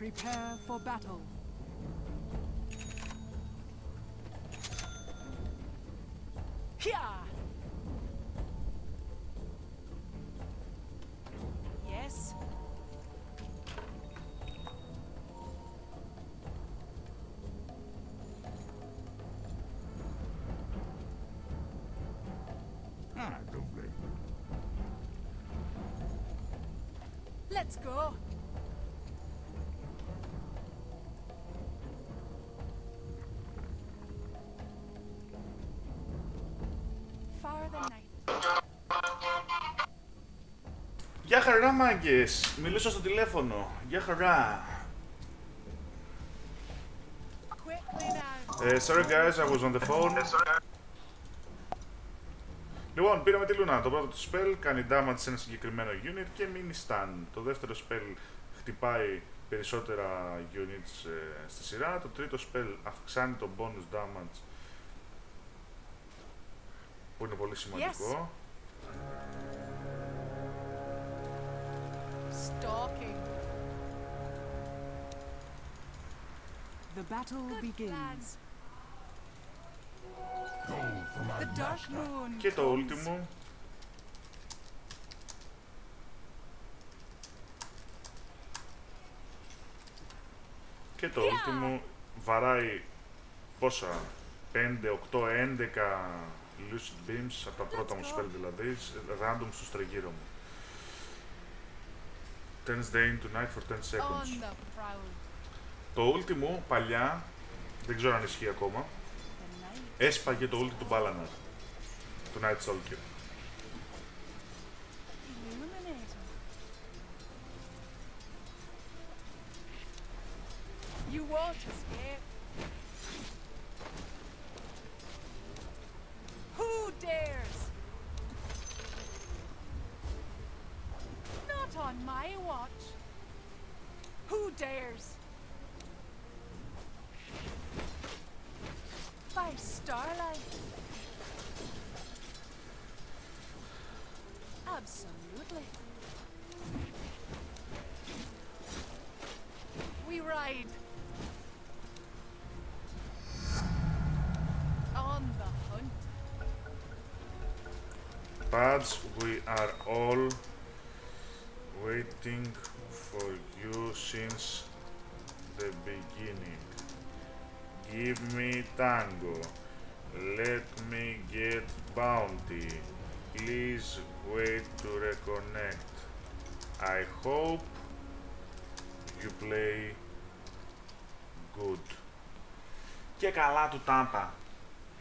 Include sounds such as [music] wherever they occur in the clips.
Prepare for battle. Γεια χαρά μάγκες! Μιλούσα στο τηλέφωνο. Γεια χαρά. Quickly now. Ε, sorry guys, I was on the phone. Λοιπόν, πήραμε τη Λούνα. Το πρώτο του spell κάνει damage σε ένα συγκεκριμένο unit και mini stun. Το δεύτερο spell χτυπάει περισσότερα units ε, στη σειρά. Το τρίτο spell αυξάνει το bonus damage που είναι πολύ σημαντικό. Stalking. Και το comes. ulti μου Και το ulti μου βαράει πόσα 5, 8, 11 Lucid Beams από τα πρώτα μου spell δηλαδή σε- random στο τριγύρω μου Turns day into night for 10 On seconds the prowl. Το ulti μου παλιά, δεν ξέρω αν ισχύει ακόμα, The night. έσπαγε το ulti του Balanar, του Night Stalker. Illuminating. You won't escape. Who dares? Not on my watch. Who dares? By starlight. Absolutely. We ride. On the hunt. Pads, we are all waiting for you since the beginning. Give me tango. Let me get bounty. Please wait to reconnect. I hope you play good. Και καλά του τάμπα.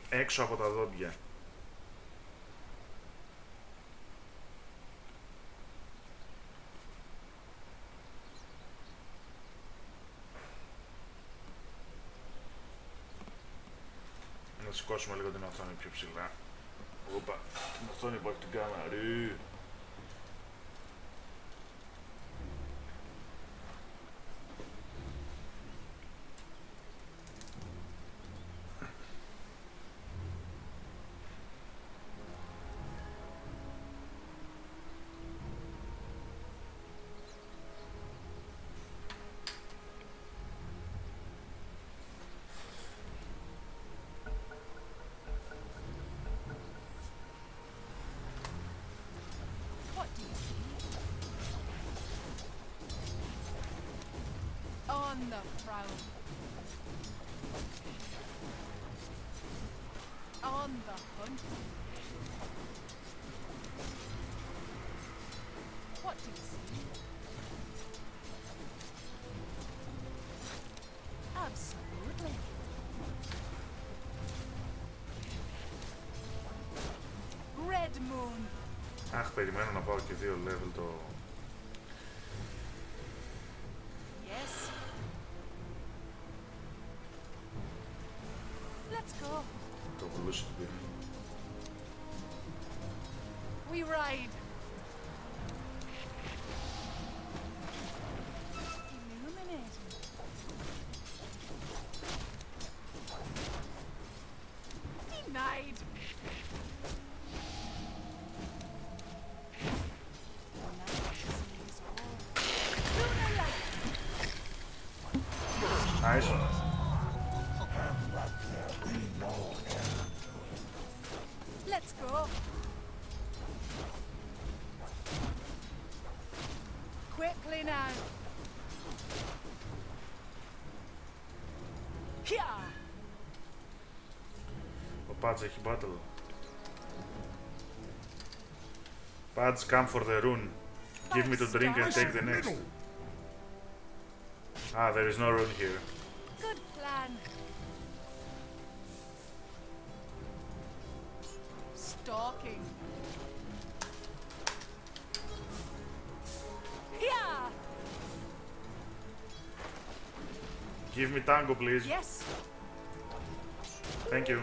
Έξω από τα δόντια. Σηκώσουμε λίγο την οθόνη πιο ψηλά. Οπα, την οθόνη που έχει την κάμερα. On the prowl. On the hunt. What do you see? Absolutely. Red moon. Αχ, περιμένω να πάω και δύο level το... Fudge έχει battle. Fudge, come for the rune. Give me to drink and take the next. Middle. Ah, there is no rune here. Good plan. Stalking. Yeah. Give me tango, please. Yes. Thank you.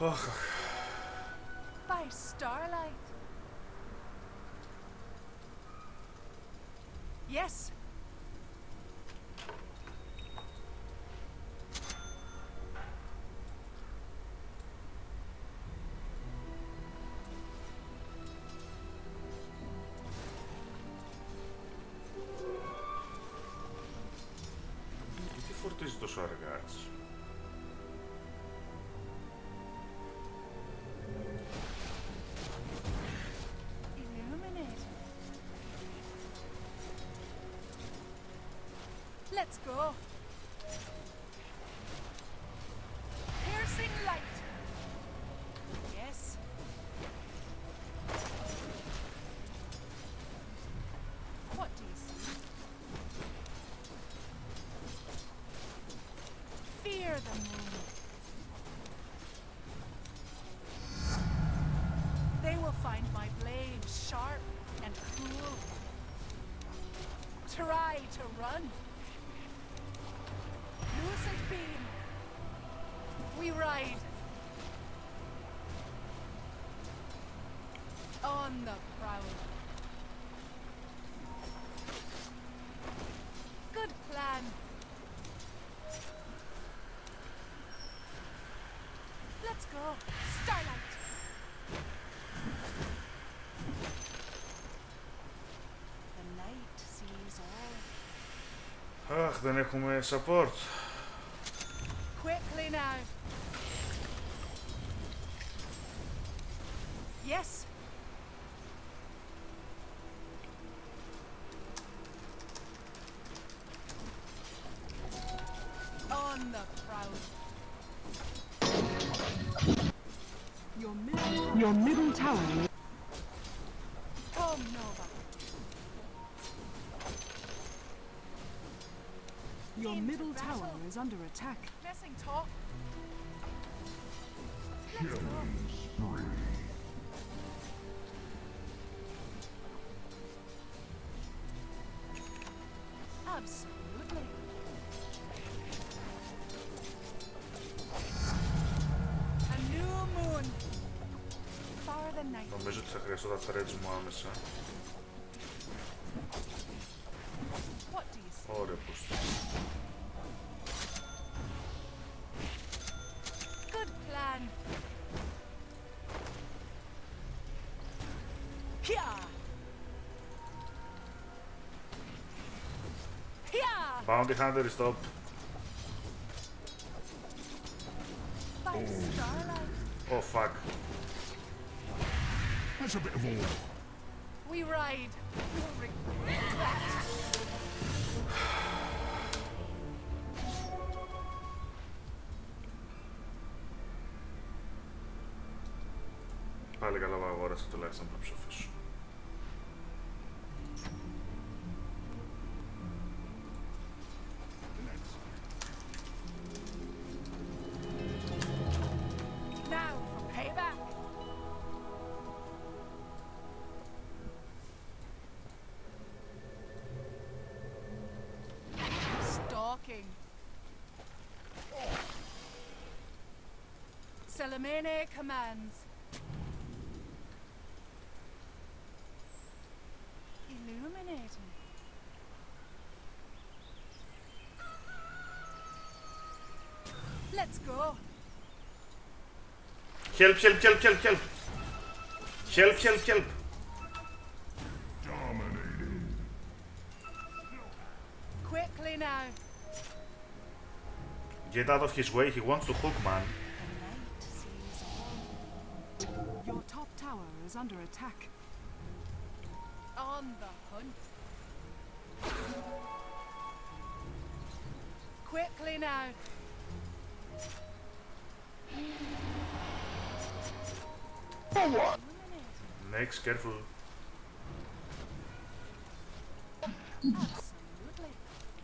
Oh. By starlight. Yes. Câte furtezi dușor, gați? Let's go. Piercing light. Yes. What do you see? Fear the moon. They will find my blade sharp and cruel. Try to run. We ride. On the prowl. Good plan. Let's go. Starlight. The night sees all. Αχ, δεν έχουμε support. Now. Yes. On the prowl. Your middle tower. Home Nova. Your Into middle tower battle. is under attack. Pressing top. Let's go. Spree. Absolutely. A new moon. Far the night. Νομίζω ότι θα χρειαστώ τα threads μου άμεσα. Bounty Hunter, stop. Selemene commands. Illuminating. Let's go. Help, help, help, help, help. Help, help, help. Dominating. Quickly now. Get out of his way, he wants to hook, man. Attack. On the hunt. Quickly now. Illuminating. Next, careful.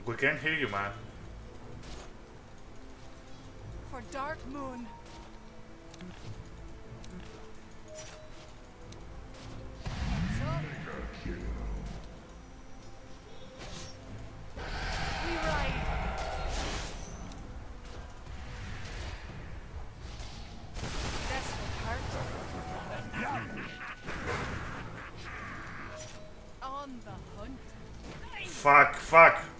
We can't hear you, man. Fuck, fuck.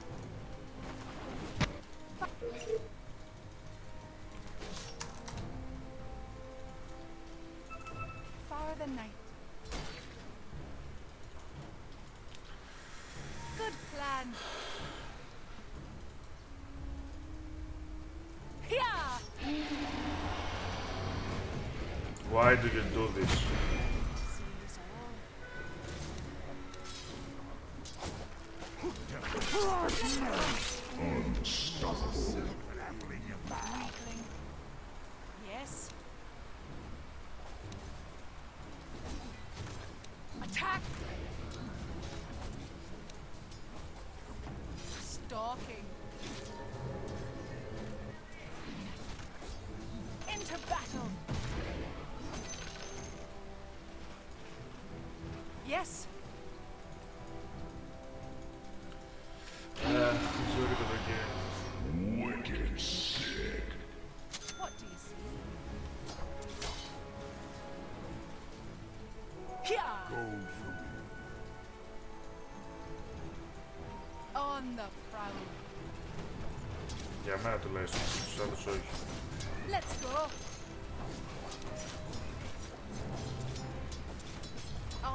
Για μένα τουλάχιστον, στους άλλους όχι. Let's go.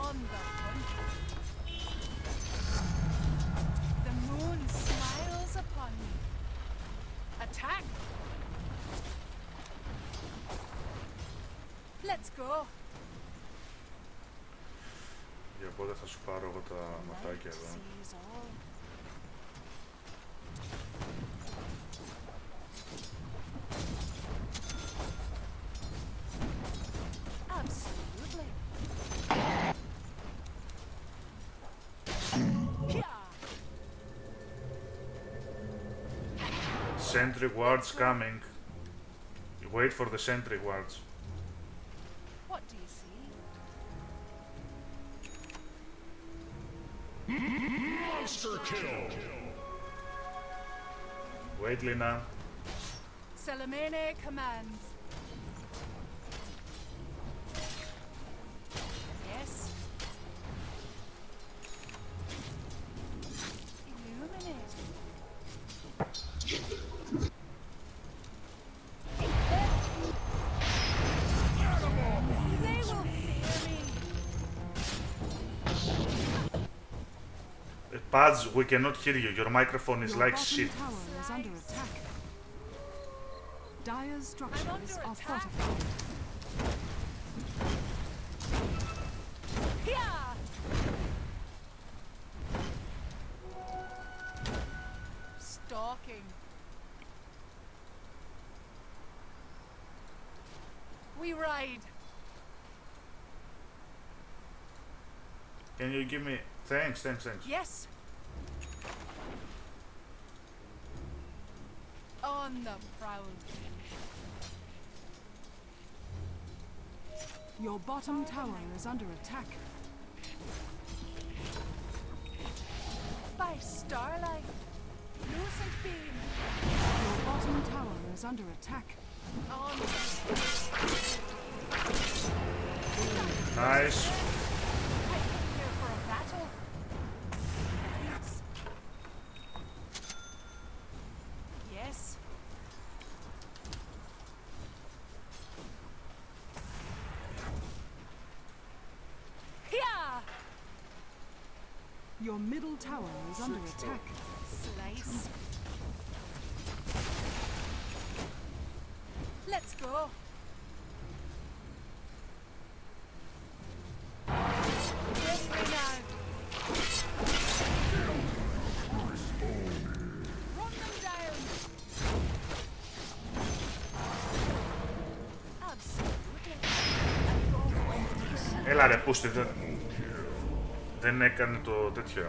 On the hunt. The moon smiles upon me. Attack. Let's go. Για πότε θα σου πάρω εγώ τα ματάκια Light εδώ. Sentry wards coming. You wait for the sentry wards. What do you see? Monster kill. Wait, Lina. Selemene commands. Uh, we cannot hear you. Your microphone is Your like shit. tower is under attack. Dire's structures under are attack. fortified. Stalking. We ride. Can you give me... Thanks, thanks, thanks. Yes. On the. Your bottom tower is under attack. By starlight. Lucent beam. Your bottom tower is under attack. On. Nice. tower is under attack. Slice. Let's go. Yes, we know. Run them down. Absolutely. Έλα ρε πούστη, δεν... Δεν έκανε το τέτοιο ρε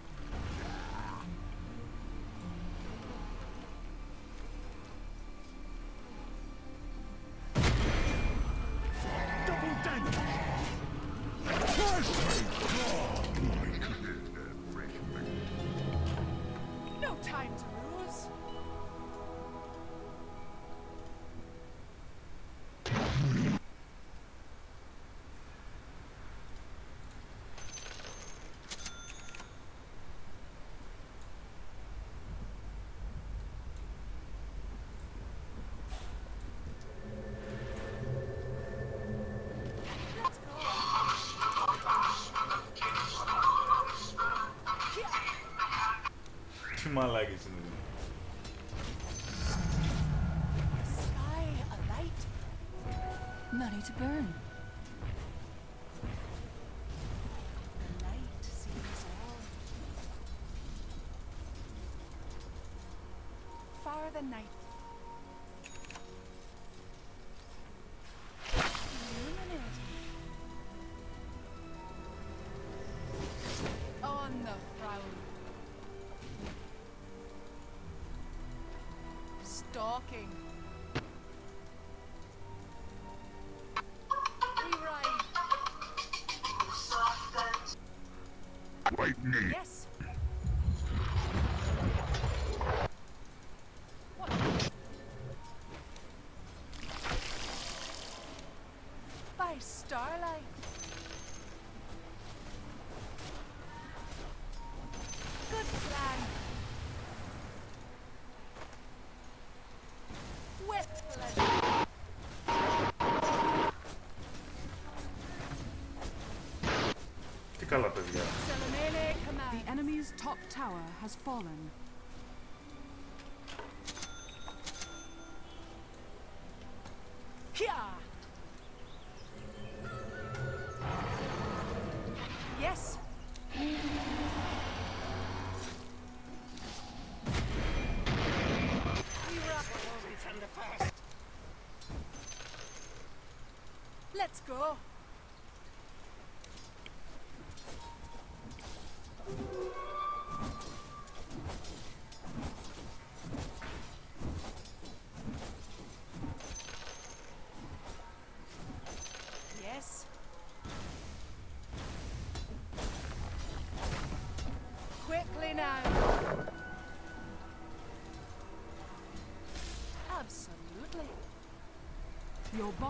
Money to burn. Far the night. On the. Stalking. starlight. Good plan. With pleasure. The enemy's top tower has fallen.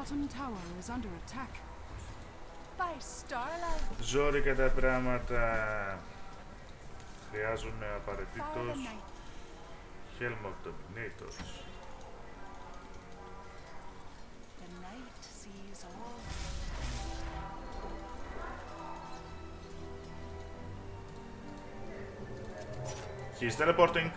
bottom tower is under attack. By starlight. Ζόρικα τα πράγματα. Χρειάζομαι Far the απαραίτητος night. Helm of Dominators. The night sees all. He's teleporting.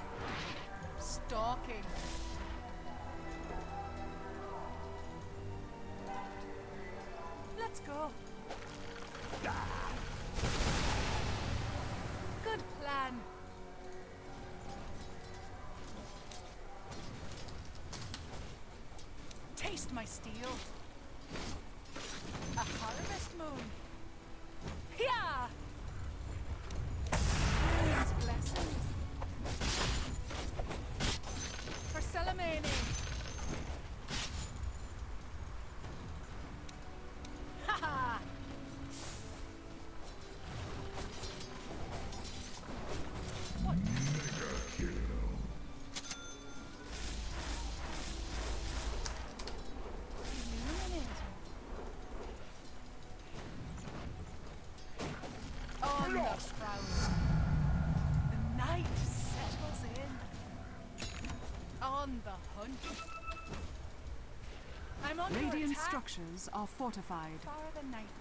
Structures are fortified. Far the night.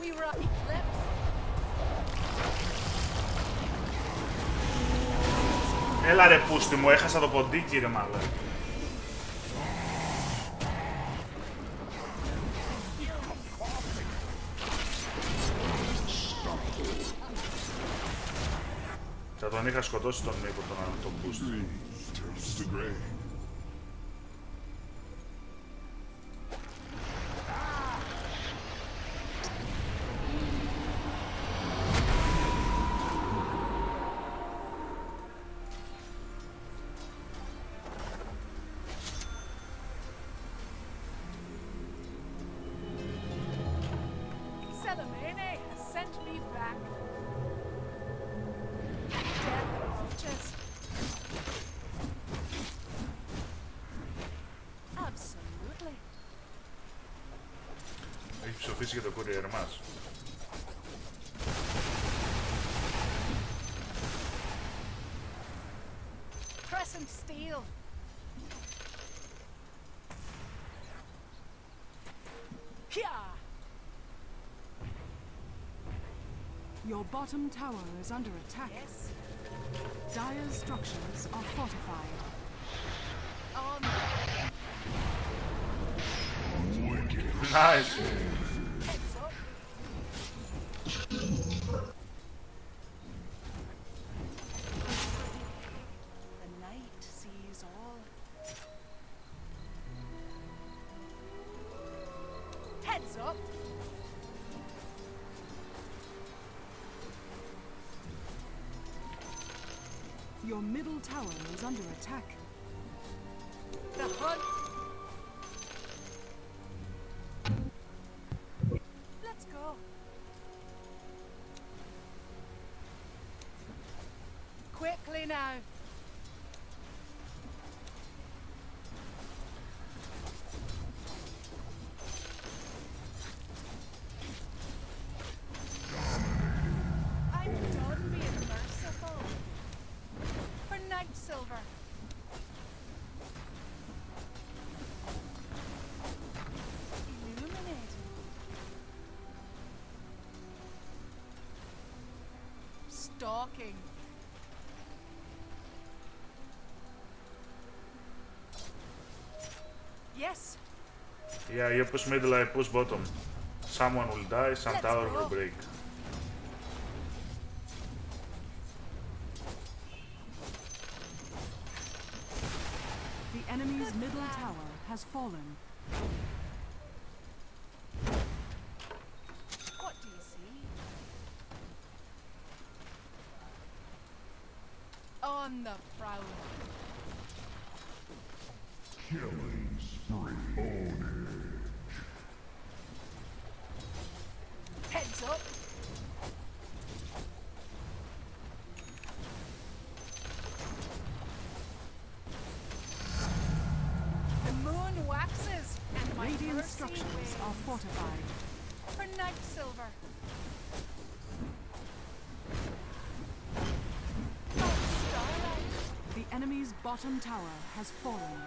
We were eclipse. Έλα ρε πούστη μου, έχασα το ποντίκι ρε μάλλον. Θα τον είχα σκοτώσει τον Νίκο τον, τον boost. ψηφίσει για το courier μας. Your bottom tower is under attack. Yes. Dire's structures are fortified. On. Nice. Stalking. Yes, Yeah, you push middle, I push bottom. Someone will die, some Let's tower go. will break. The enemy's middle tower has fallen. what do you see? On the prowl. Killing spree. Heads up. The moon waxes, and my Radiant mercy structures wanes. are fortified. For night silver. Oh, starlight. The enemy's bottom tower has fallen.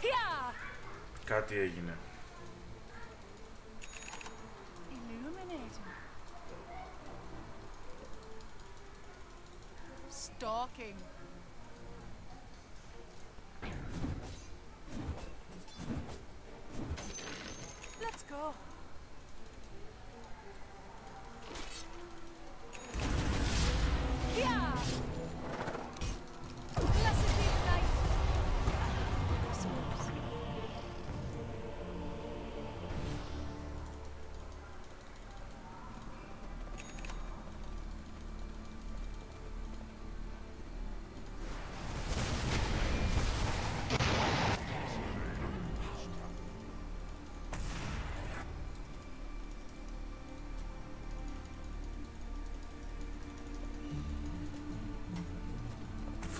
Here! Κάτι έγινε. Illuminating. Stalking. Go.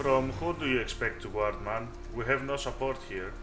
From who do you expect to guard, man? We have no support here.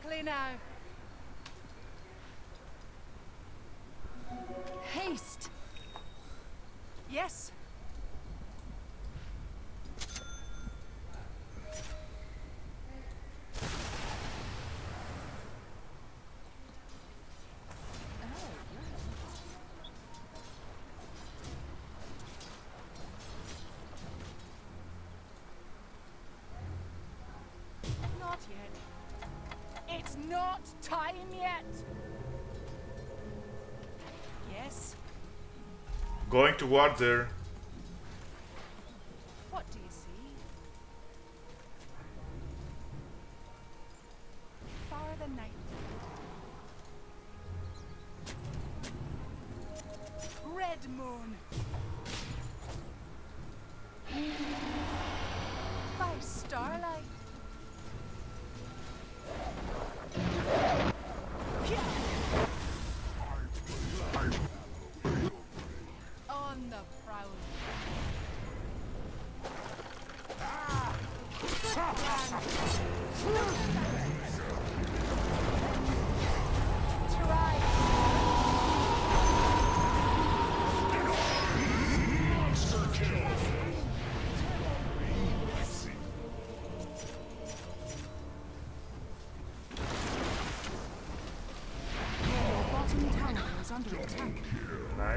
Quickly now. Haste! Yes. Not yet. It's not time yet. Yes. Going toward there.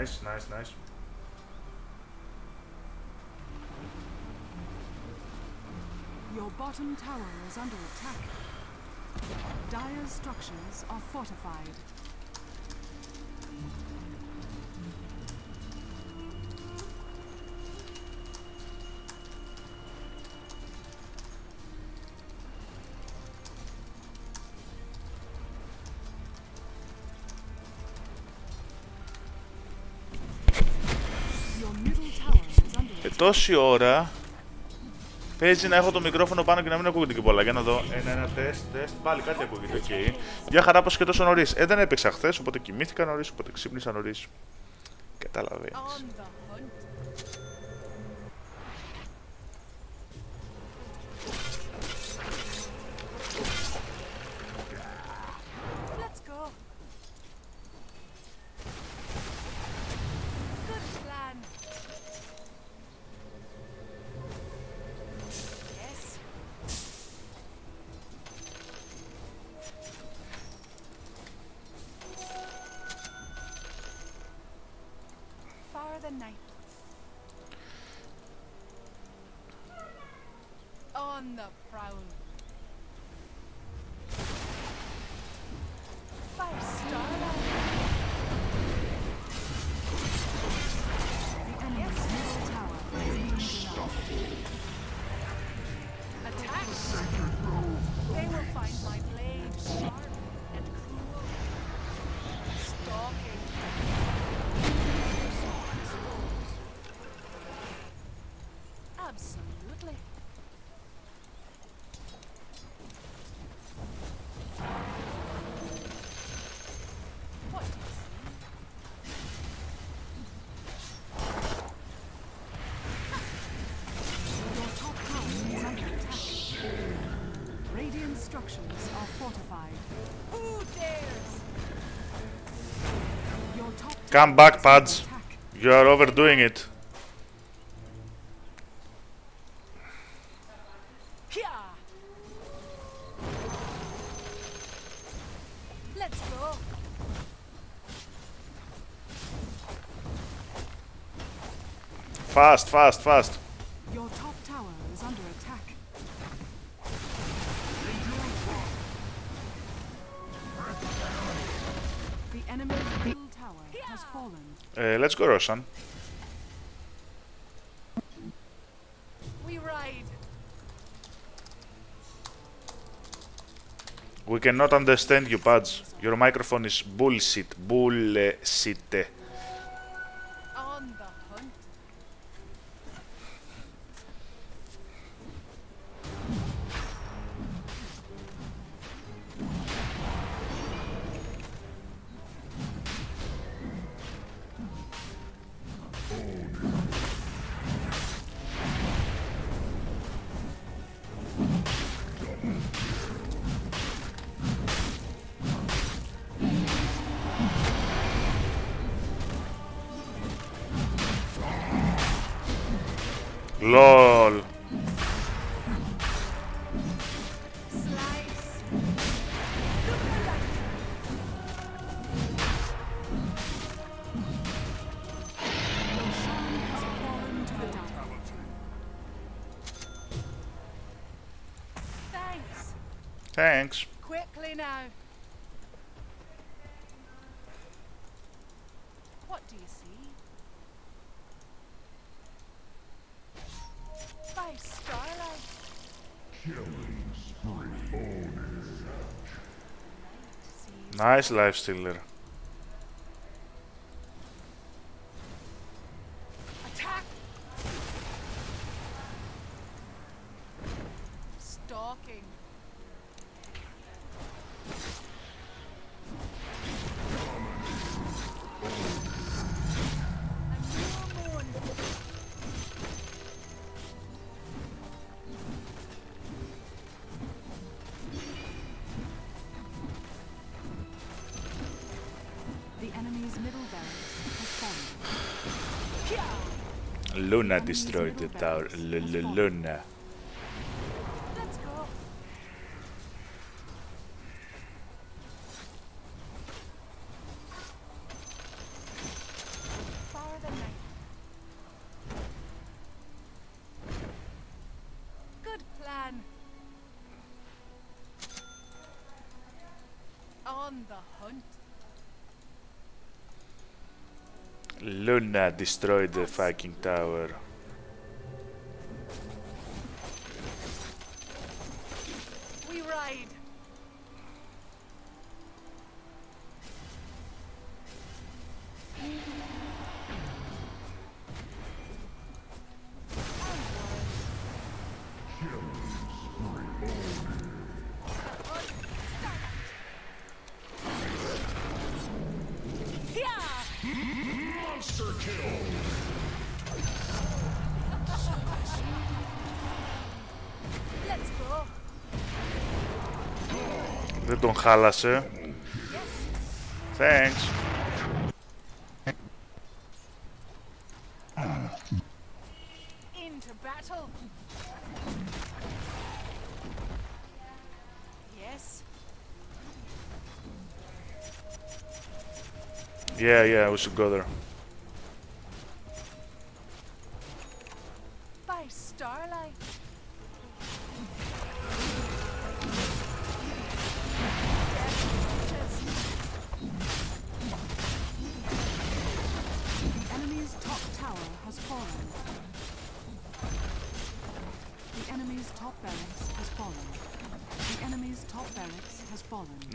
Nice, nice, nice. Your bottom tower is under attack. Dire structures are fortified. Your middle παίζει να έχω το μικρόφωνο πάνω και να μην ακούγεται και πολλά. Για να δω. Ένα, ένα τεστ, τεστ. Πάλι κάτι ακούγεται. Οκ. Για χαρά πως και τόσο νωρίς. Ε, δεν έπαιξα χθες, οπότε κοιμήθηκα νωρίς, οπότε ξύπνησα νωρίς. Καταλαβαίνει. Come back, Pads. You are overdoing it. Let's go. Fast, fast, fast. We ride. We cannot understand you, Pads. Your microphone is bullshit. Bullshit. nice life. Luna destroyed the tower. L -l Luna. Luna destroyed the fucking tower. χάλασε. Thanks. Into battle. Yeah, yeah, we should go there.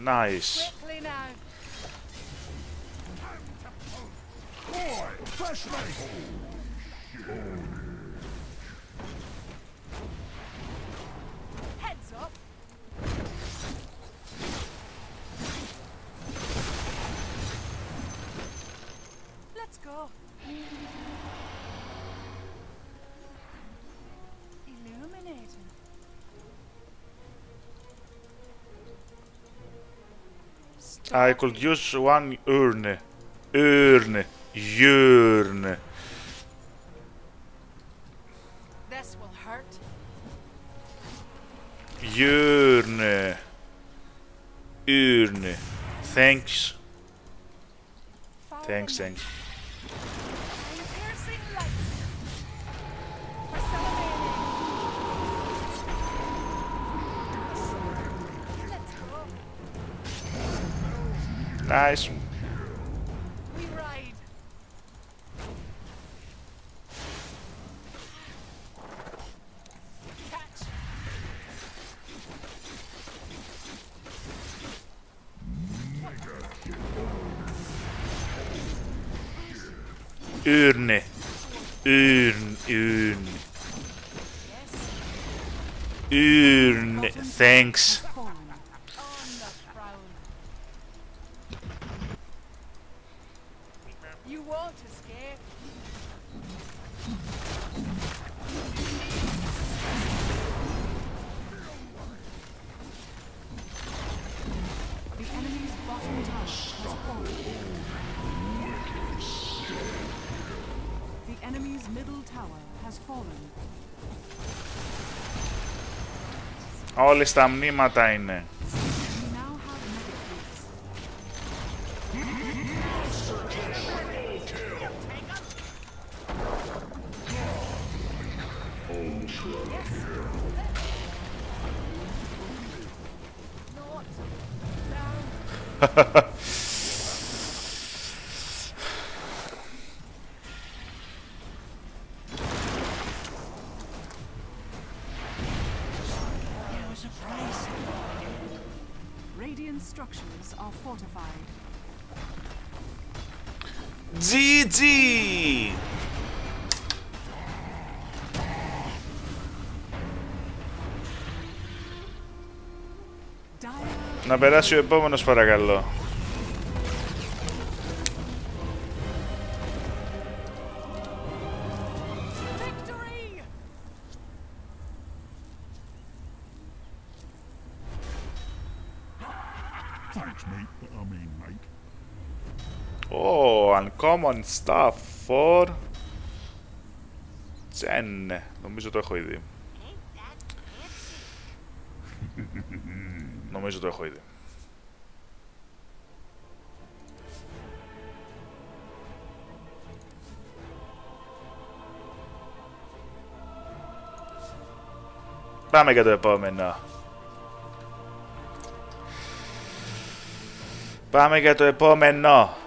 Nice. I could use one urne. Urne. Urne. This will hurt. Urne. Urne. Thanks. Thanks, thanks. Nice. Yrni. Yrn, yrn. Yrn. Thanks. όλα τα μνήματα είναι. Να περάσει ο επόμενος παρακαλώ. Victory! Thanks, mate. I mean, mate. Oh, uncommon stuff for... Jen. Νομίζω το έχω ήδη. Νομίζω το έχω ήδη. Πάμε για το επόμενο. Πάμε για το επόμενο.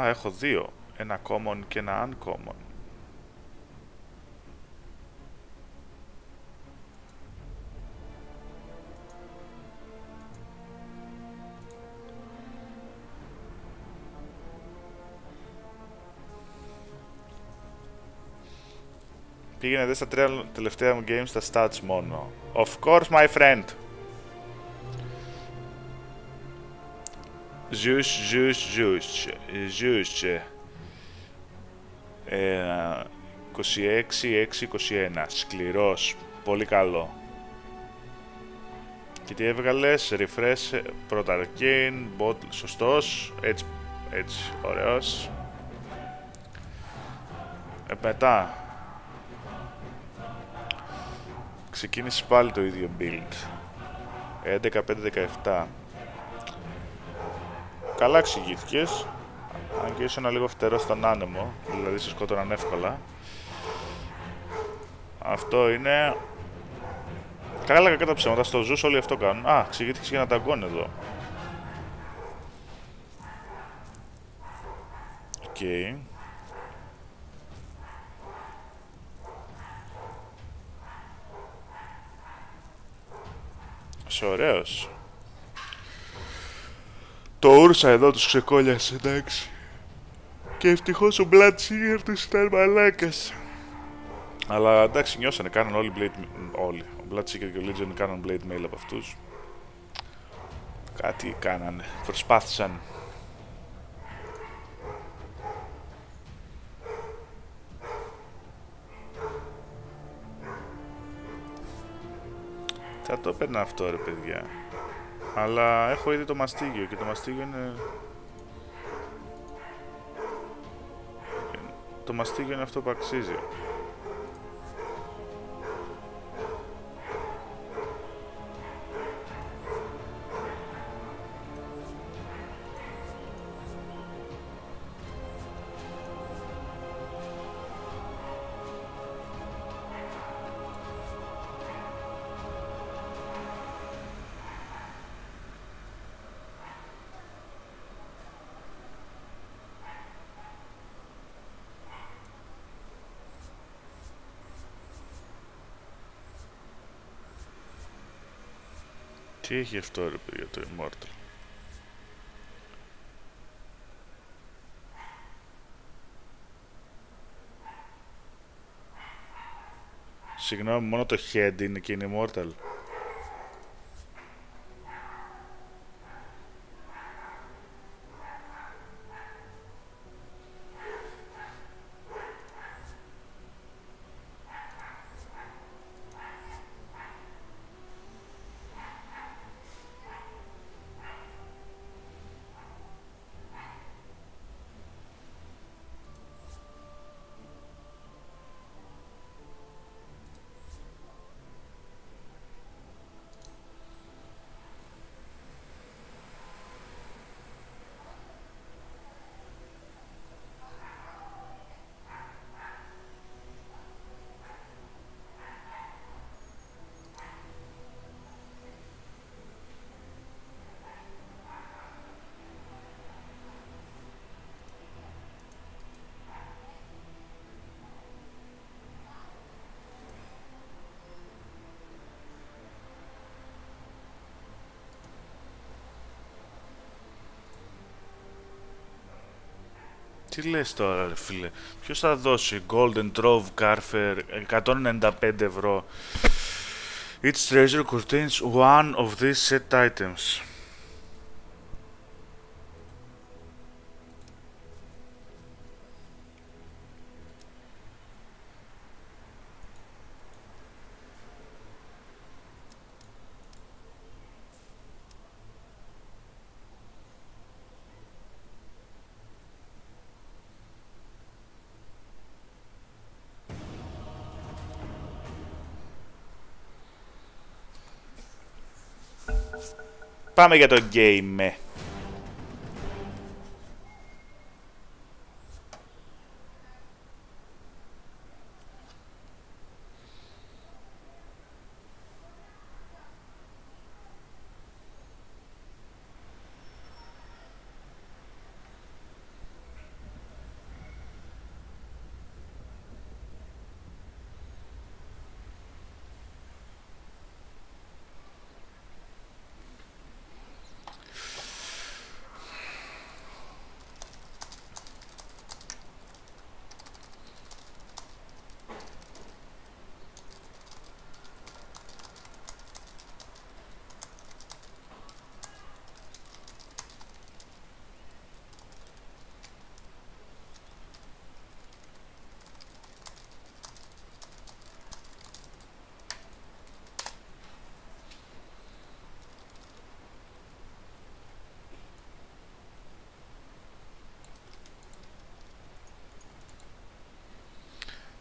Α, έχω δύο. Ένα common και ένα uncommon. Πήγαινε δε στα τρία τελευταία μου games στα stats μόνο. Of course, my friend. Zeus, Zeus, Zeus. Zeus. Ε, 26-6-21. Σκληρός. Πολύ καλό. Και τι έβγαλες, refresh, πρώτα arcane, bot, σωστός, έτσι, έτσι, ωραίος. Ε, μετά, ξεκίνησε πάλι το ίδιο build. 11-5-17. Καλά εξηγήθηκες. Αν και ήσουν λίγο φτερό στον άνεμο, δηλαδή σε σκότωναν εύκολα. Αυτό είναι... Καλά κακά τα ψέματα, στο ζούς όλοι αυτό κάνουν. Α, εξηγήθηκες για να ταγκώνει εδώ. Οκ. Είσαι ωραίος. Το ούρσα εδώ τους ξεκόλιασε, εντάξει. Και ευτυχώς ο Blood Seeker τους ήταν μαλάκας. Αλλά εντάξει, νιώσανε, κάναν όλοι Blade Όλοι. Ο Blood Seeker και ο Legion κάναν Blade Mail από αυτούς. Κάτι κάνανε. Προσπάθησαν. Θα το έπαιρνα αυτό ρε παιδιά. Αλλά έχω ήδη το μαστίγιο και το μαστίγιο είναι... Το μαστίγιο είναι αυτό που αξίζει. Τι έχει αυτό ρε παιδιά το Immortal; Συγγνώμη, μόνο το head είναι και είναι Immortal. Τι λες τώρα ρε φίλε, ποιος θα δώσει Golden Trove Carfer 195 ευρώ Each treasure contains one of these set items Πάμε για το game.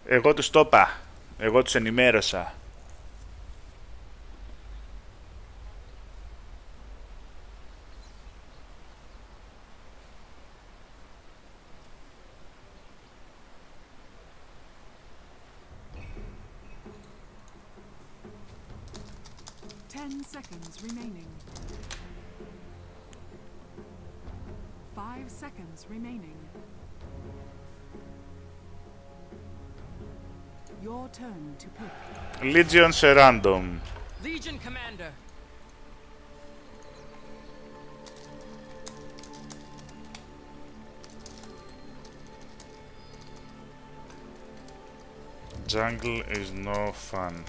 Εγώ τους το είπα. Εγώ τους ενημέρωσα. Legion σε random. Legion Commander. Jungle is no fun.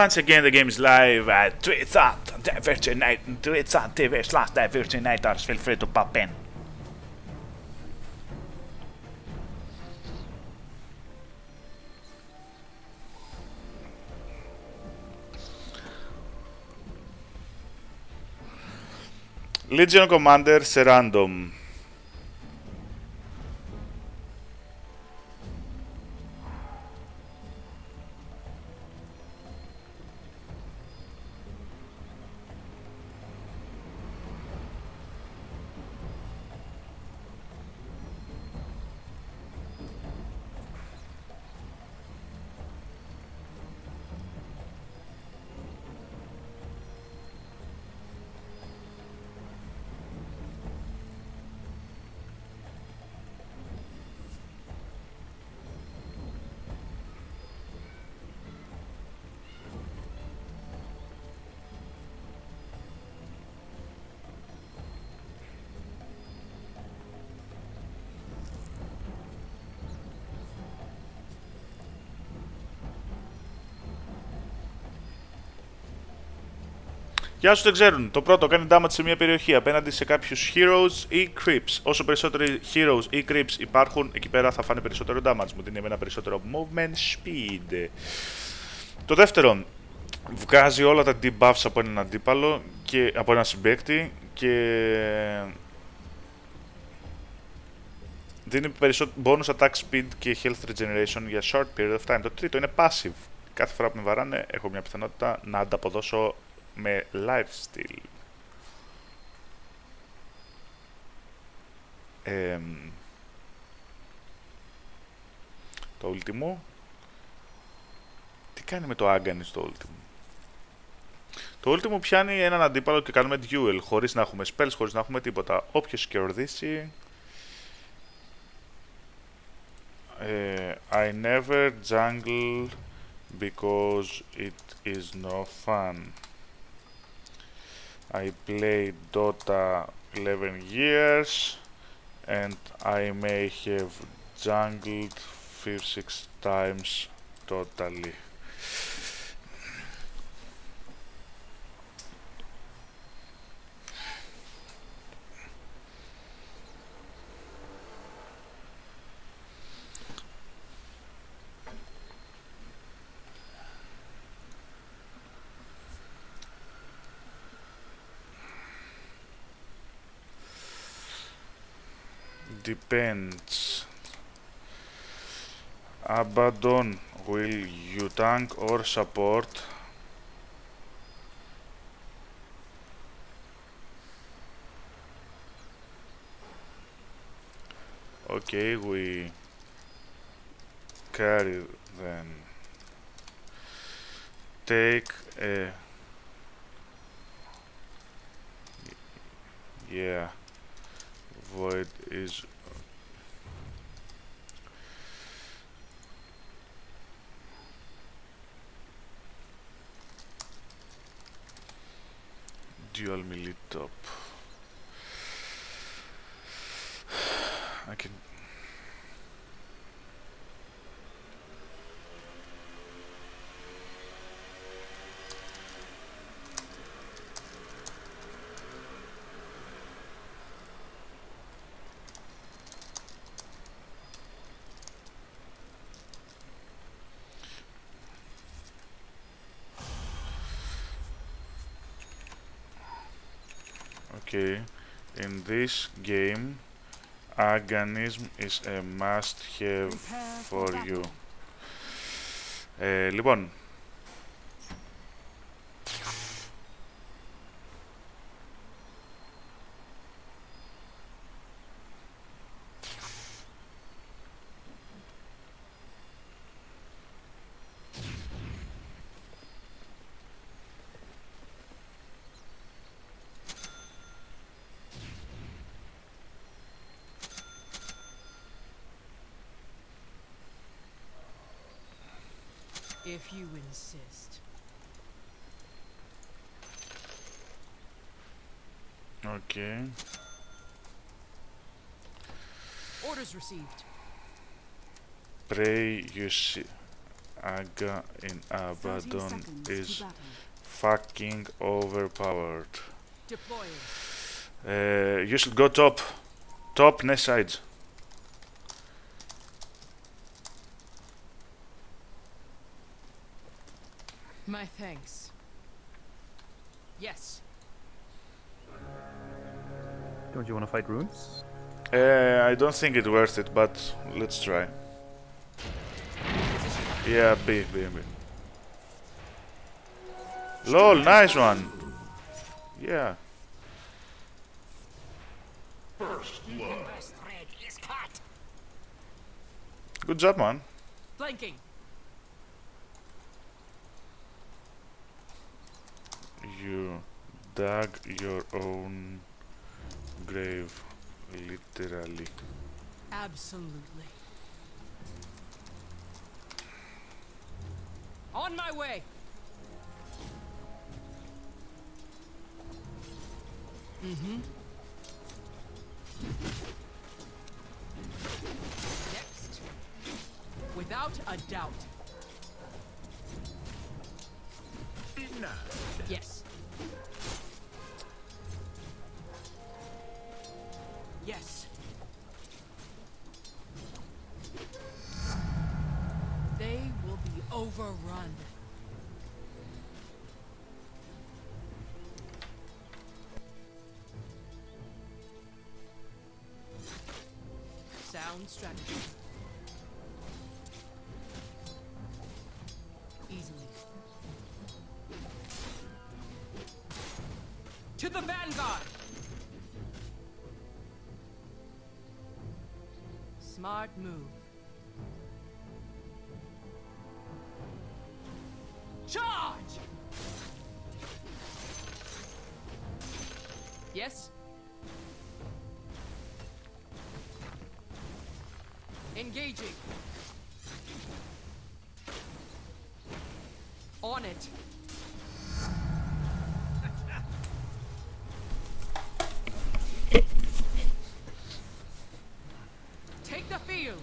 Once again, the game is live at Twitch at DeVirginator, Twitch at TV slash DeVirginators. Feel free to pop in. Legion Commander σε Για όσου δεν ξέρουν, το πρώτο κάνει damage σε μια περιοχή απέναντι σε κάποιους heroes ή creeps. Όσο περισσότεροι heroes ή creeps υπάρχουν, εκεί πέρα θα φάνε περισσότερο damage. Μου δίνει εμένα περισσότερο movement speed. Το δεύτερο, βγάζει όλα τα debuffs από έναν αντίπαλο και από έναν συμπέκτη και δίνει περισσότερο bonus attack speed και health regeneration για short period of time. Το τρίτο είναι passive. Κάθε φορά που με βαράνε έχω μια πιθανότητα να ανταποδώσω με lifesteal. εμ, το ultimo. Τι κάνει με το Aghanis το ultimo. Το ultimo πιάνει έναν αντίπαλο και κάνουμε duel χωρίς να έχουμε spells, χωρίς να έχουμε τίποτα. Όποιος κερδίσει... Ε, I never jungle because it is no fun. I played Dota 11 years and I may have jungled 5-6 times totally. Depends. Abaddon, will you tank or support? Okay, we carry then. Take a yeah. Void is dual melee top. [sighs] I can Okay, in this game, Aganism is a must-have Prepare for for you. battle. Ε, λοιπόν, If you insist. okay. Orders received. Pray you see Aga in 30 Abaddon is fucking overpowered. Deploying. Uh, you should go top. Top, nest sides. My thanks. Yes. Don't you want to fight runes? Uh, I don't think it's worth it, but let's try. Yeah, B, B, B. LOL, nice one! Yeah. First blood. Good job, man. Flanking. You dug your own grave, literally. Absolutely. On my way. Mm-hmm. Next. Without a doubt. Yes. Yes. They will be overrun. Smart move. Charge! Yes? Engaging. On it. Take the field.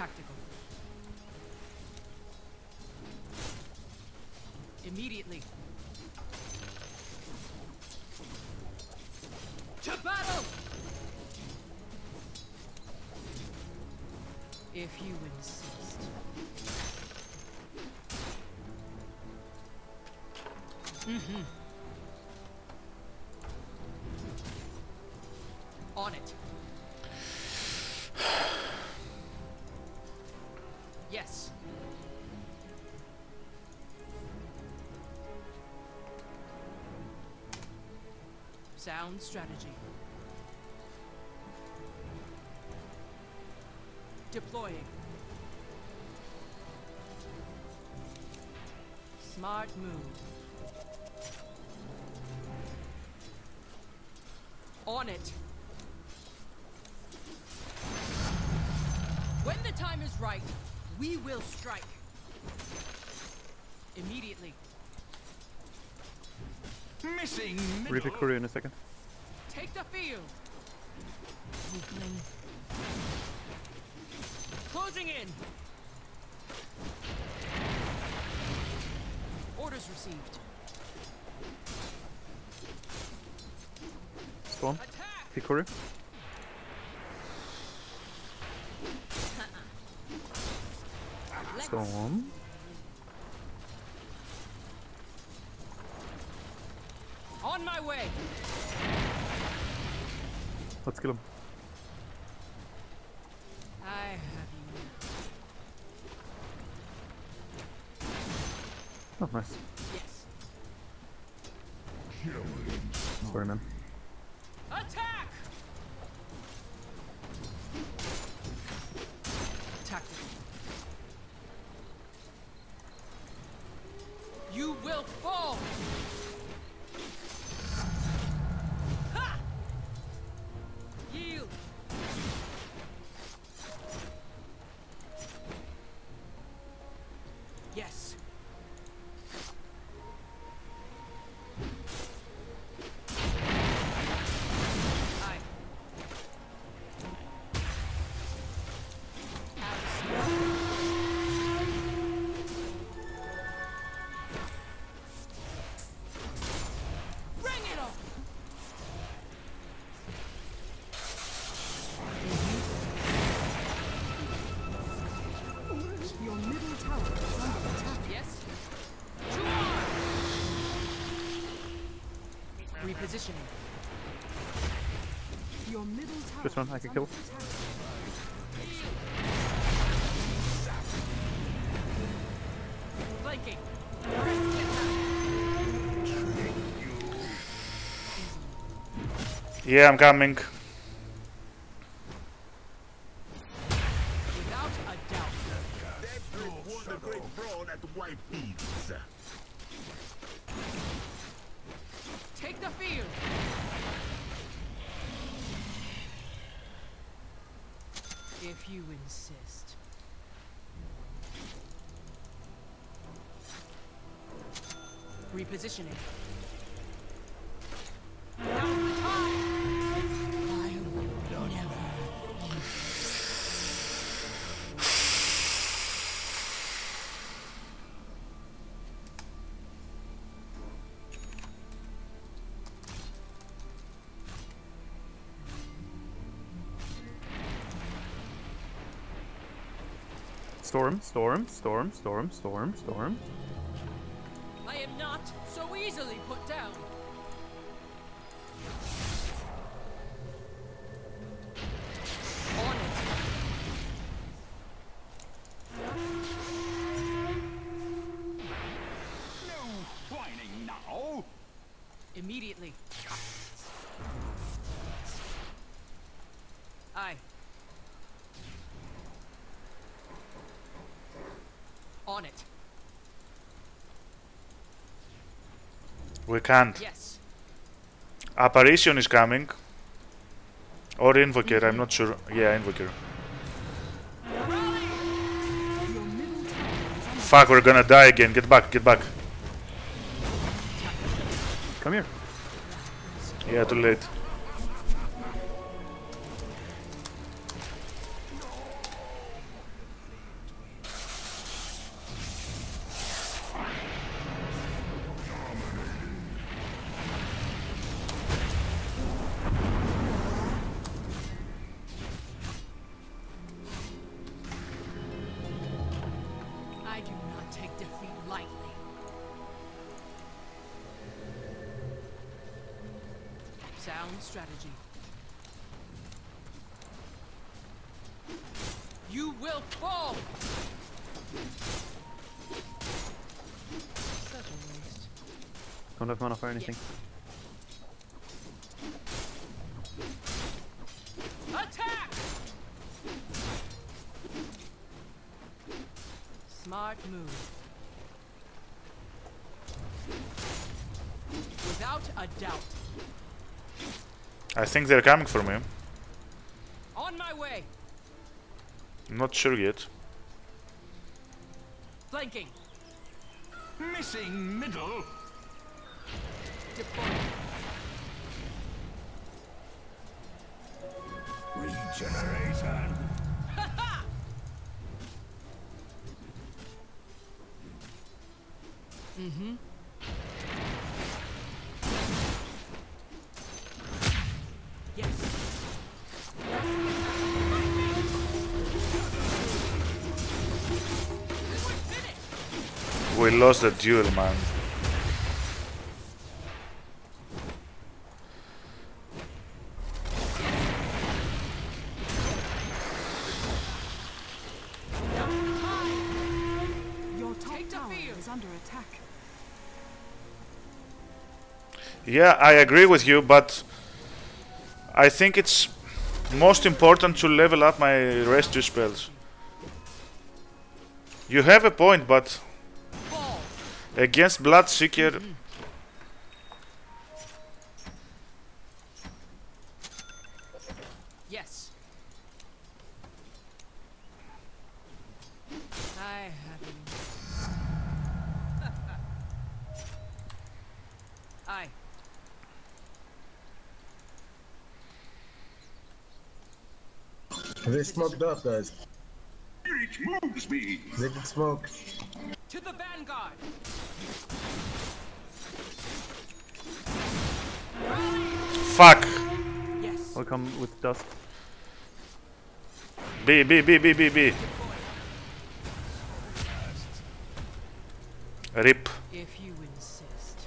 Tactical. Immediately. To battle! If you insist. Mm-hmm. On it. Yes. Sound strategy. Deploying. Smart move. On it. When the time is right, we will strike. Immediately. Missing Reaper courier in a second. Take the field. Weakling. Closing in. Orders received. Storm. Attack! Hit courier. Storm. On my way. Let's kill him. I have you. Oh, nice. This one I can kill. Yeah, I'm coming. Storm, storm, storm, storm, storm, storm. Can't. Yes. Apparition is coming. Or Invoker, I'm mm-hmm. not sure. Yeah, Invoker. Your middle tower is under Fuck, we're gonna die again. Get back, get back. Come here. Yeah, too late. Think they're coming for me. On my way. Not sure yet. Lost the duel, man. Your top Take the tower field. is under attack. Yeah, I agree with you, but I think it's most important to level up my rescue spells. You have a point, but. Against Bloodseeker, Yes. I have you. [laughs] Aye. They smoked up, guys. Spirit moves me. They did smoke. To the vanguard. fuck. Yes. I'll come with dust. B, B, B, B, B, B. Rip. If you insist.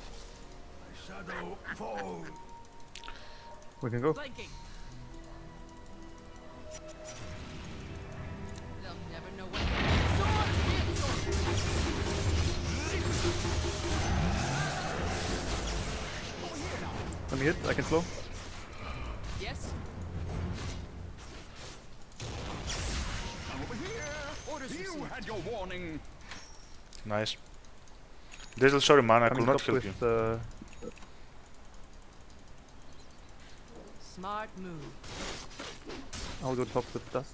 Shadow fall. We can go. Flanking. Let me hit. I can slow. Yes. Over here. Orders You received. had your warning. Nice. Little sorry, man. I could not top help you. with uh, Smart move. I'll go top with dust.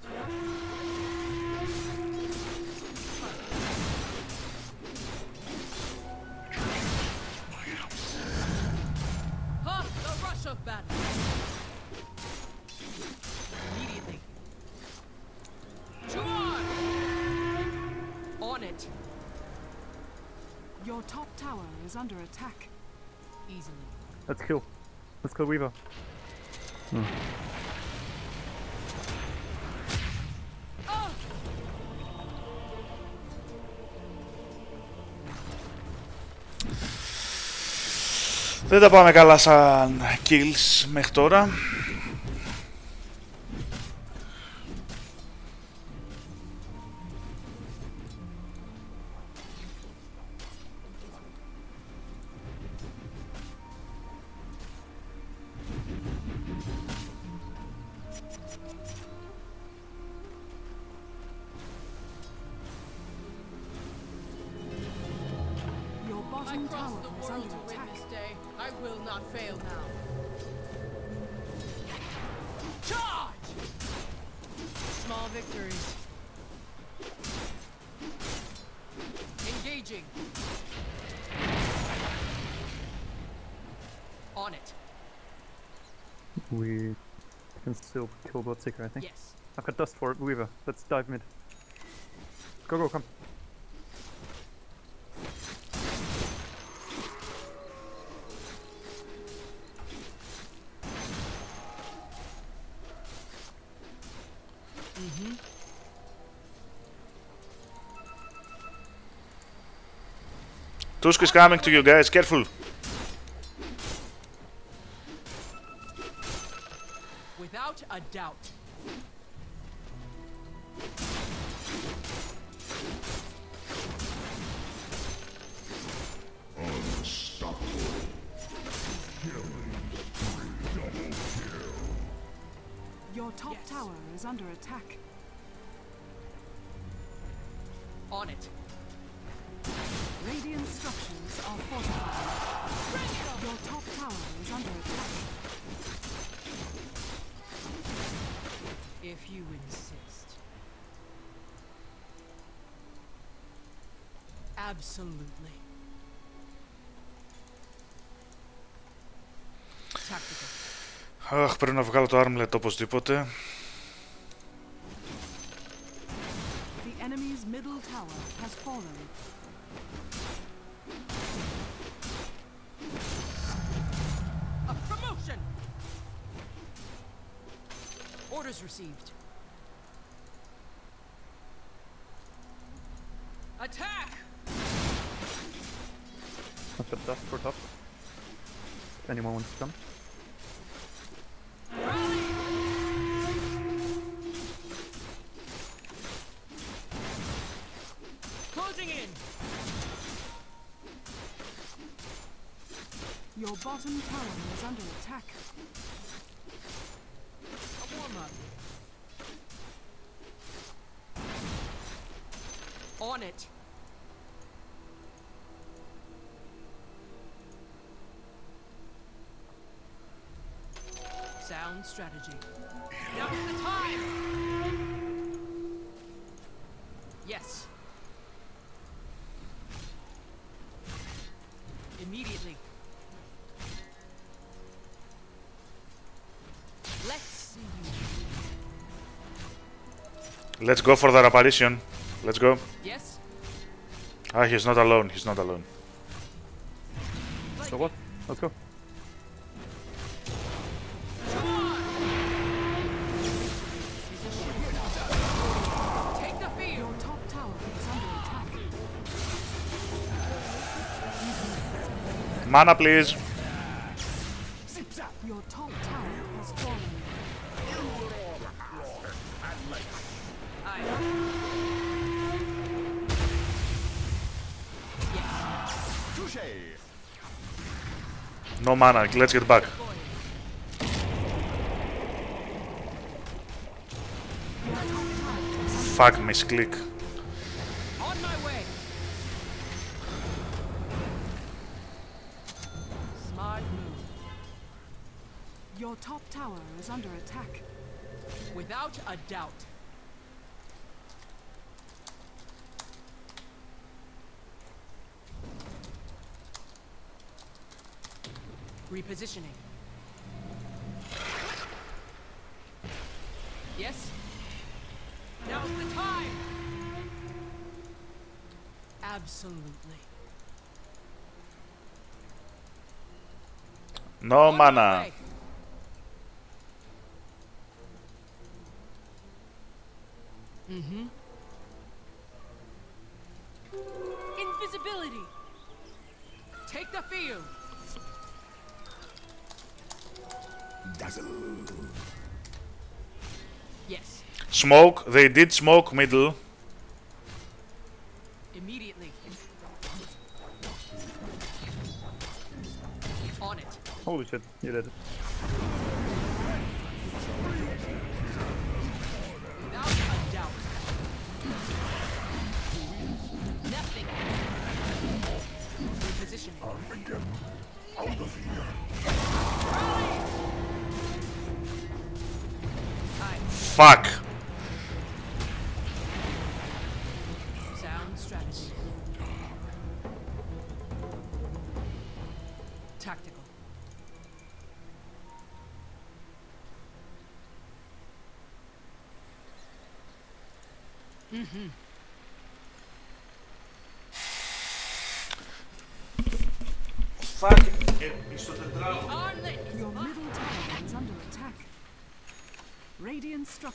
Your top tower is under attack. Easily. Let's kill. Let's kill Weaver. Oh! Δεν τα πάμε καλά σαν kills μέχρι τώρα. For it. Weaver, let's dive mid. Go, go, come. Mm-hmm. Tusk is coming to you guys, careful. Without a doubt. Αχ, πρέπει να βγάλω το armlet οπωσδήποτε. Strategy. Now's the time! Yes. Immediately. Let's see you. Let's go for the apparition. Let's go. Yes? Ah, he's not alone. He's not alone. Mana, please. No mana. Let's get back. Fuck, misclick. Attack. Without a doubt. Repositioning. Yes? Now's the time! Absolutely. No my mana. way. Mm-hmm. Invisibility. Take the field. Dazzle. Yes. Smoke. They did smoke middle. Immediately. On it. Holy shit, you did it. Fuck. Sound strategy. Tactical. Fuck.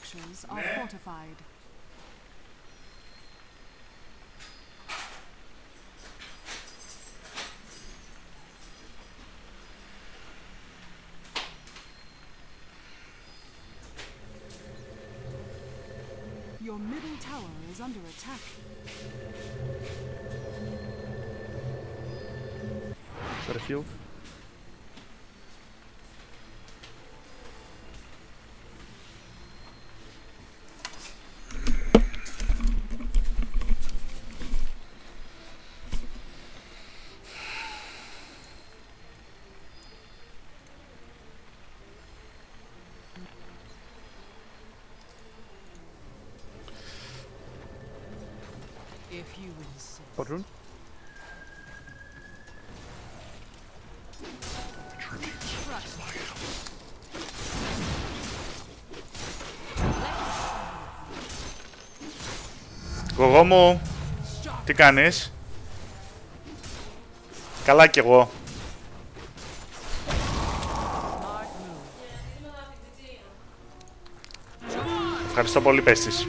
Structures are fortified. Your middle tower is under attack. Got a shield. Quadroon. Γογό μου, τι κάνεις; Καλά κι εγώ. Ευχαριστώ πολύ, πες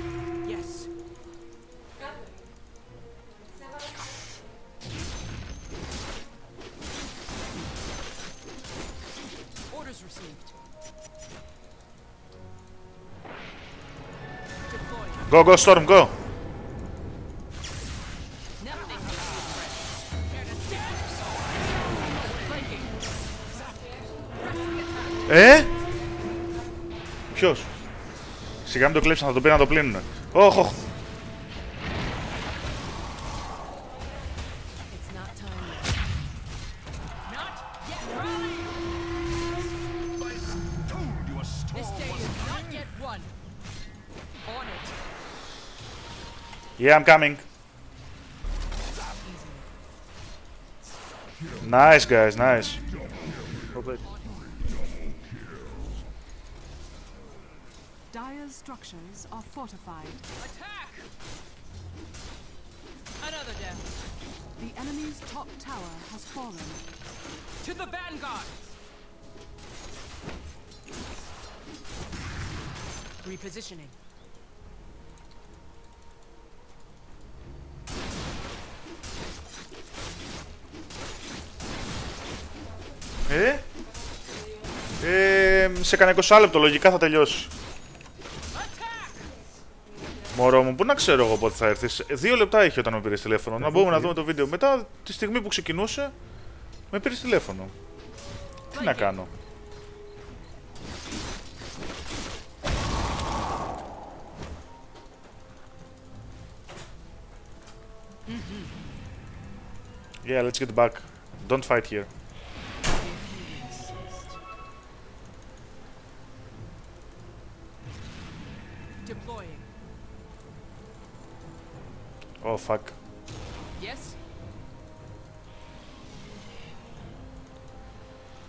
Go, go, Storm, go. Ε; Ποιος; Σιγά μην το κλέψαν, θα το πήρα το πλύνουν. Όχι, όχι. Yeah, I'm coming. Nice, guys, nice. Well played. Dire's structures are fortified. Attack! Another death. The enemy's top tower has fallen. To the vanguard! Repositioning. Ε, σε κανένα 20 λεπτό λογικά θα τελειώσει. Μωρό μου, πού να ξέρω εγώ πότε θα έρθεις. Δύο λεπτά είχε όταν με πήρες τηλέφωνο. Να μπορούμε να δούμε το βίντεο. Μετά τη στιγμή που ξεκινούσε, με πήρες τηλέφωνο. Τι να κάνω. Yeah, let's get back. Don't fight here. Oh fuck. Yes?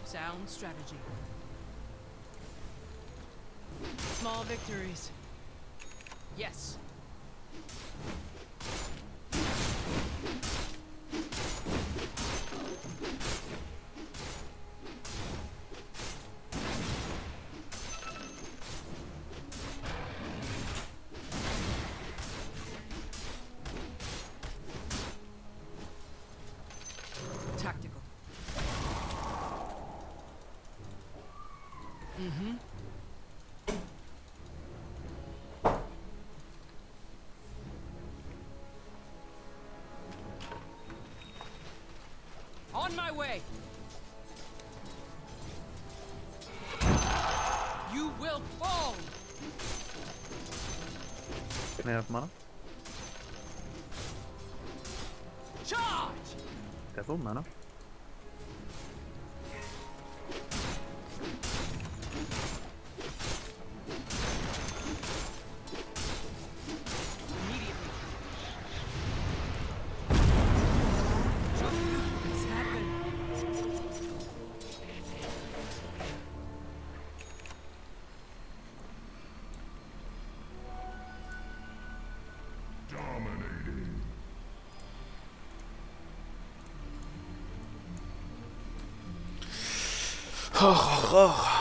Sound strategy. Small victories. Yes. Can I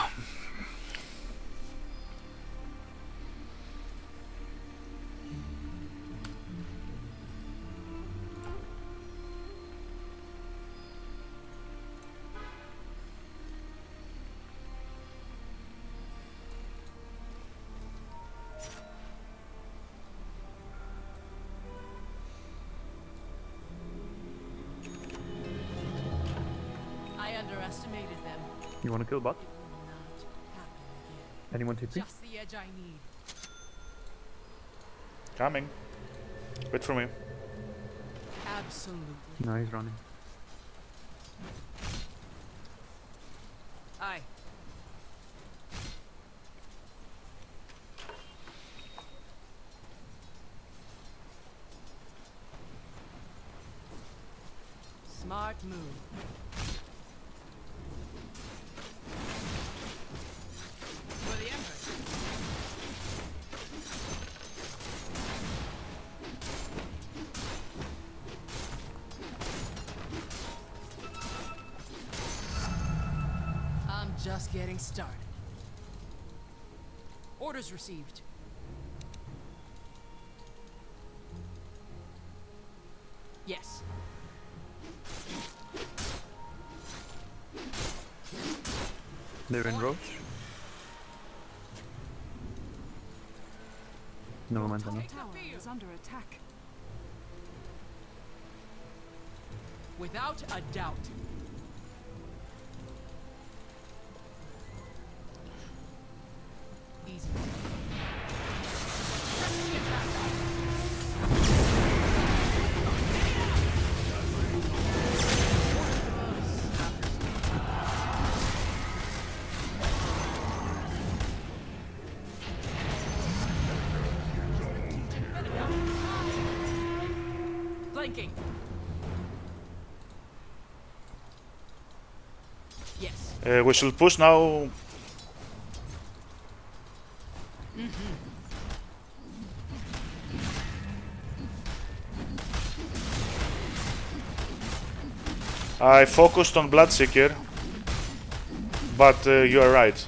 want to kill bot? It will not happen Anyone again. TP? Just the edge I need. Coming. Wait for me. Absolutely. No, he's running. Aye. Smart move. Getting started. Orders received. Yes. They're in roach. Never mind, then. Tower is under attack. Without a doubt. Uh, we should push now. I focused on Bloodseeker, but uh, you are right.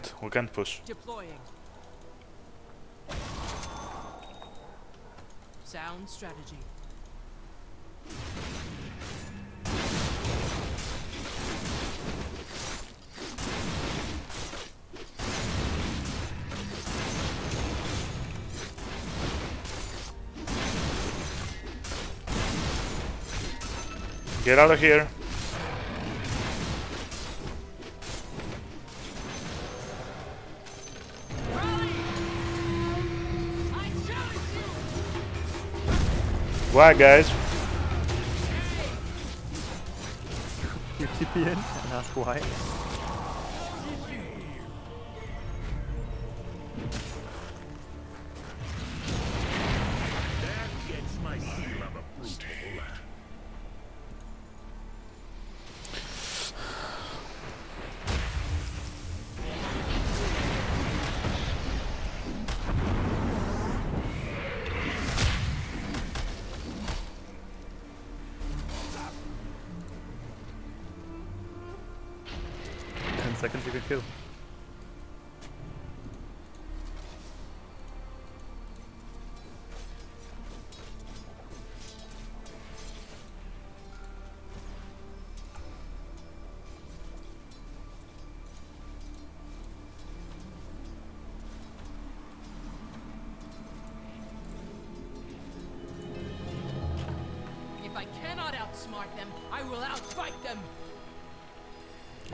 Can't. We can't push. Deploying. Sound strategy. Get out of here. Why, guys? You TP in and [laughs] ask why.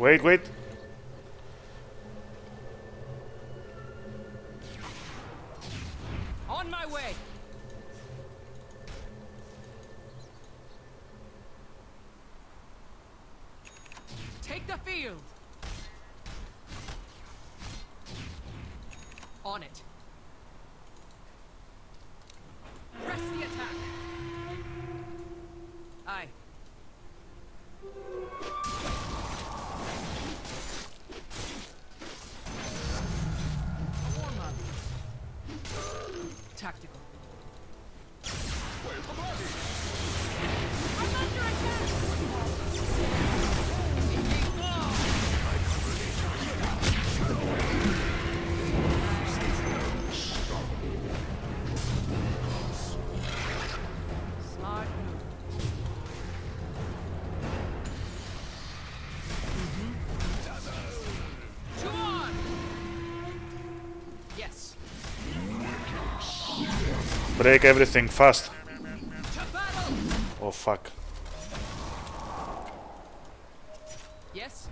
Wait, wait. Break everything fast. Oh fuck. Yes?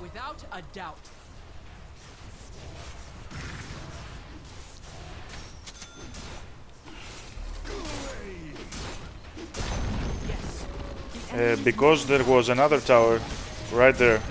Without a doubt. Yes. Uh, because there was another tower right there.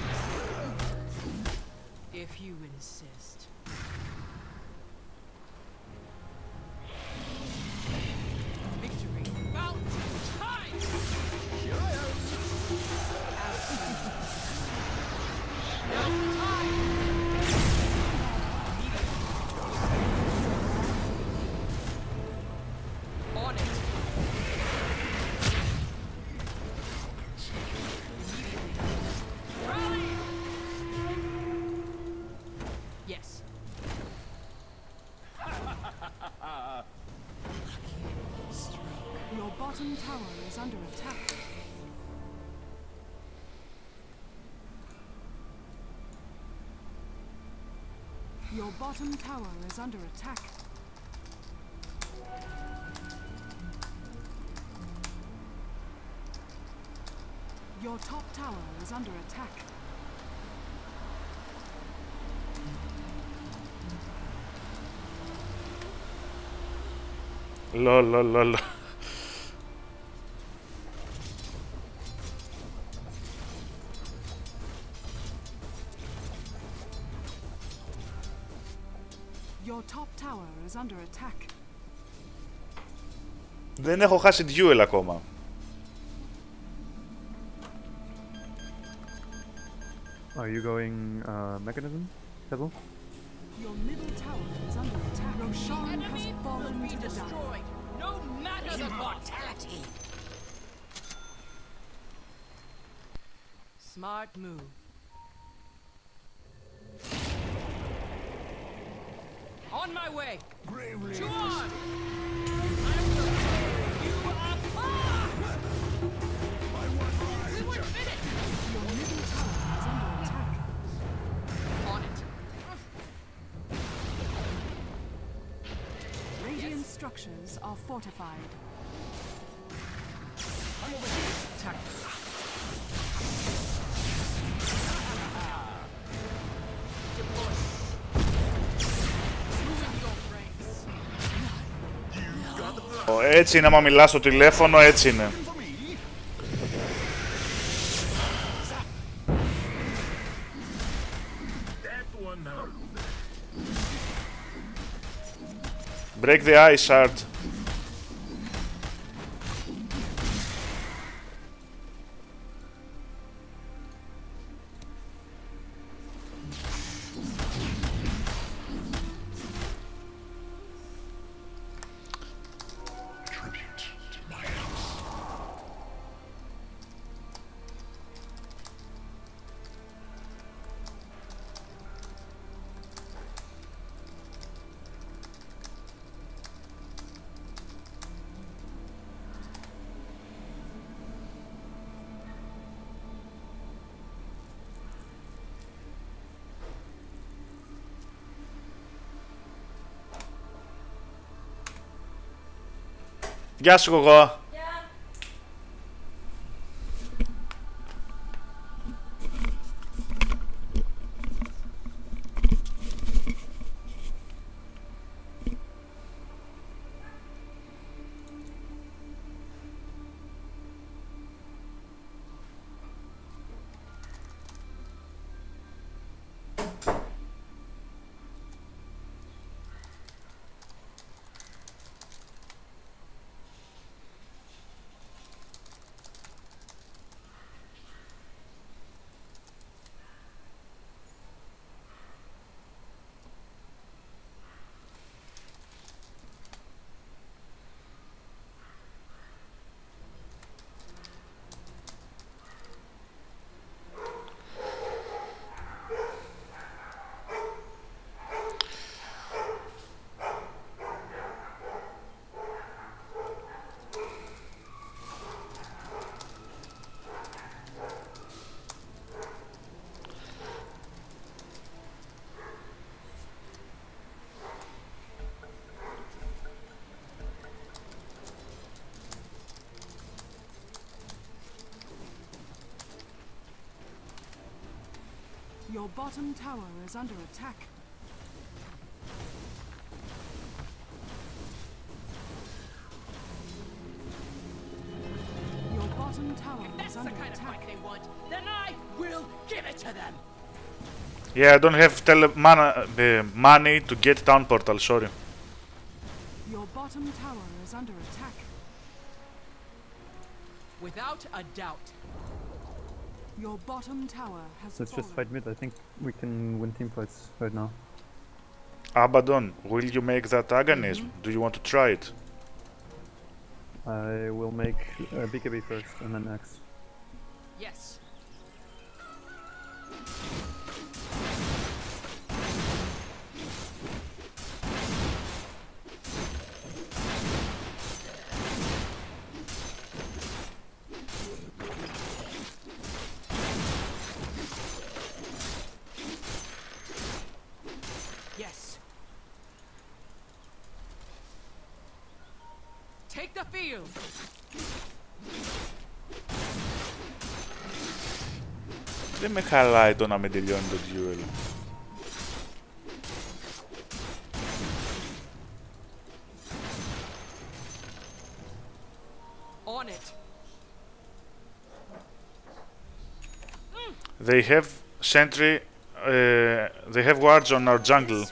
Under attack. Your bottom tower is under attack. Your top tower is under attack. Lol, lol, lol. Your Δεν έχω χάσει duel ακόμα. Are you going uh, Mekansm, Pebble? Your middle tower is under attack. Roshan has fallen to the destroyed. No matter the mortality. Smart move. On my way. Bravely. Structures are fortified. I'm over here. Attack. Deploy. Moving your ranks. Ω, Έτσι είναι άμα μιλάς στο τηλέφωνο, έτσι είναι. The ice shard. Γεια σου, εγώ. Your bottom tower is under attack. Your bottom tower That's is the under kind of fight they want. Then I will give it to them. Yeah, I don't have tele mana, uh, money to get town portal, sorry. Bottom tower has Let's just fallen. fight mid. I think we can win team fights right now. Abaddon, will you make that Aghanim's? Do you want to try it? I will make uh, BKB first and then X. Yes. Yes. Δεν με χαλάει το να με τελειώνει το duel. On it. They have sentry, uh, they have wards on our jungle.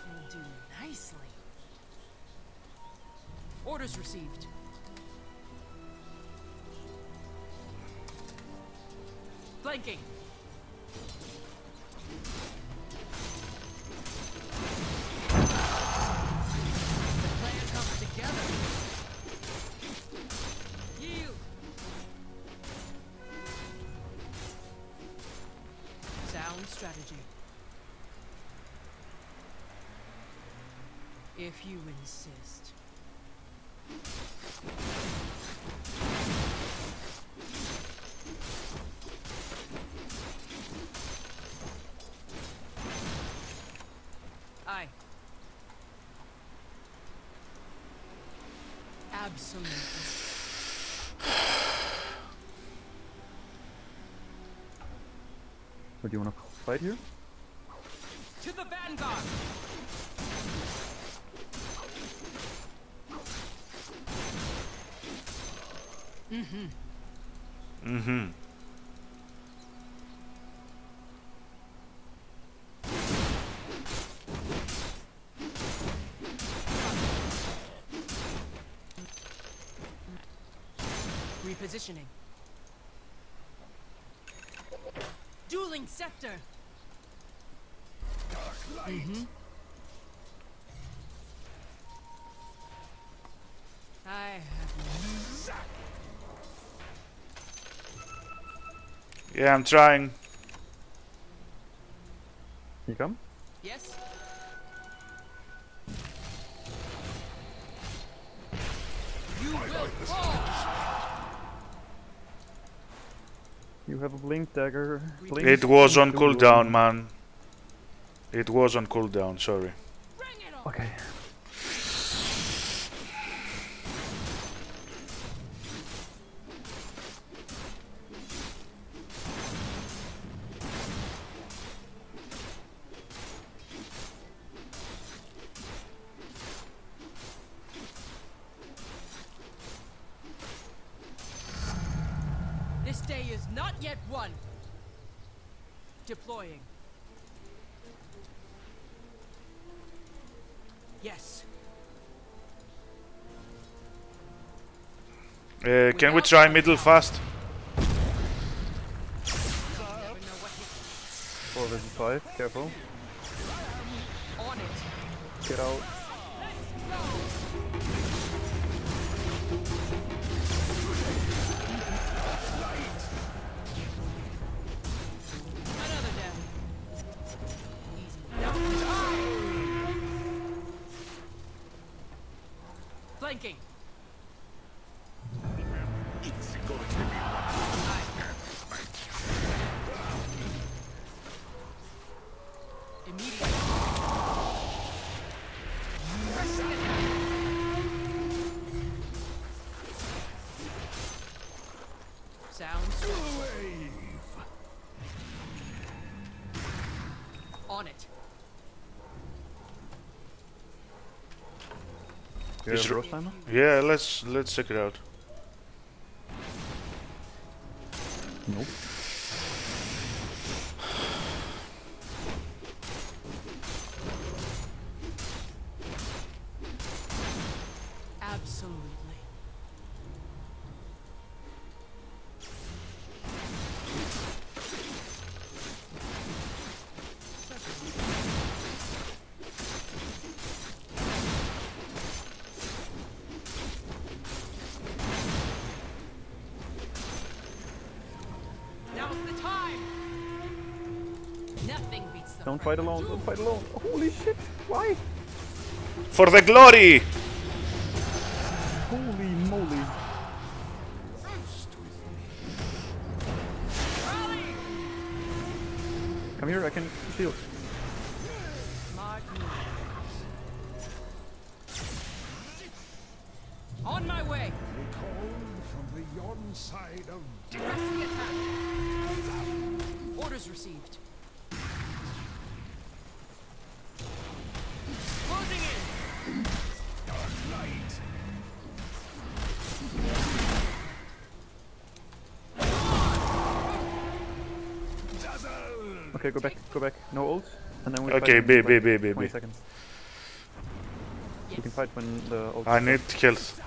Sound strategy. If you insist. Aye. Absolutely. Do you want to fight here? To the vanguard! Mhm. Repositioning. Dueling scepter. Mm-hmm. I have Yeah, I'm trying. You come? yes. You will fall. You have a blink dagger. Blink. It was on Blink. cooldown, man. It was on cooldown, sorry. Bring it on. Okay. We try middle fast? Never know what 4 versus 5. Careful. Get out. You Is have it- Rosh timer? Yeah, let's let's check it out. Nope. Don't fight alone, don't fight alone. Holy shit, why? For the glory! And then we Okay, fight B, in B, B, B, 20 B. seconds. We can fight when the ult I need health.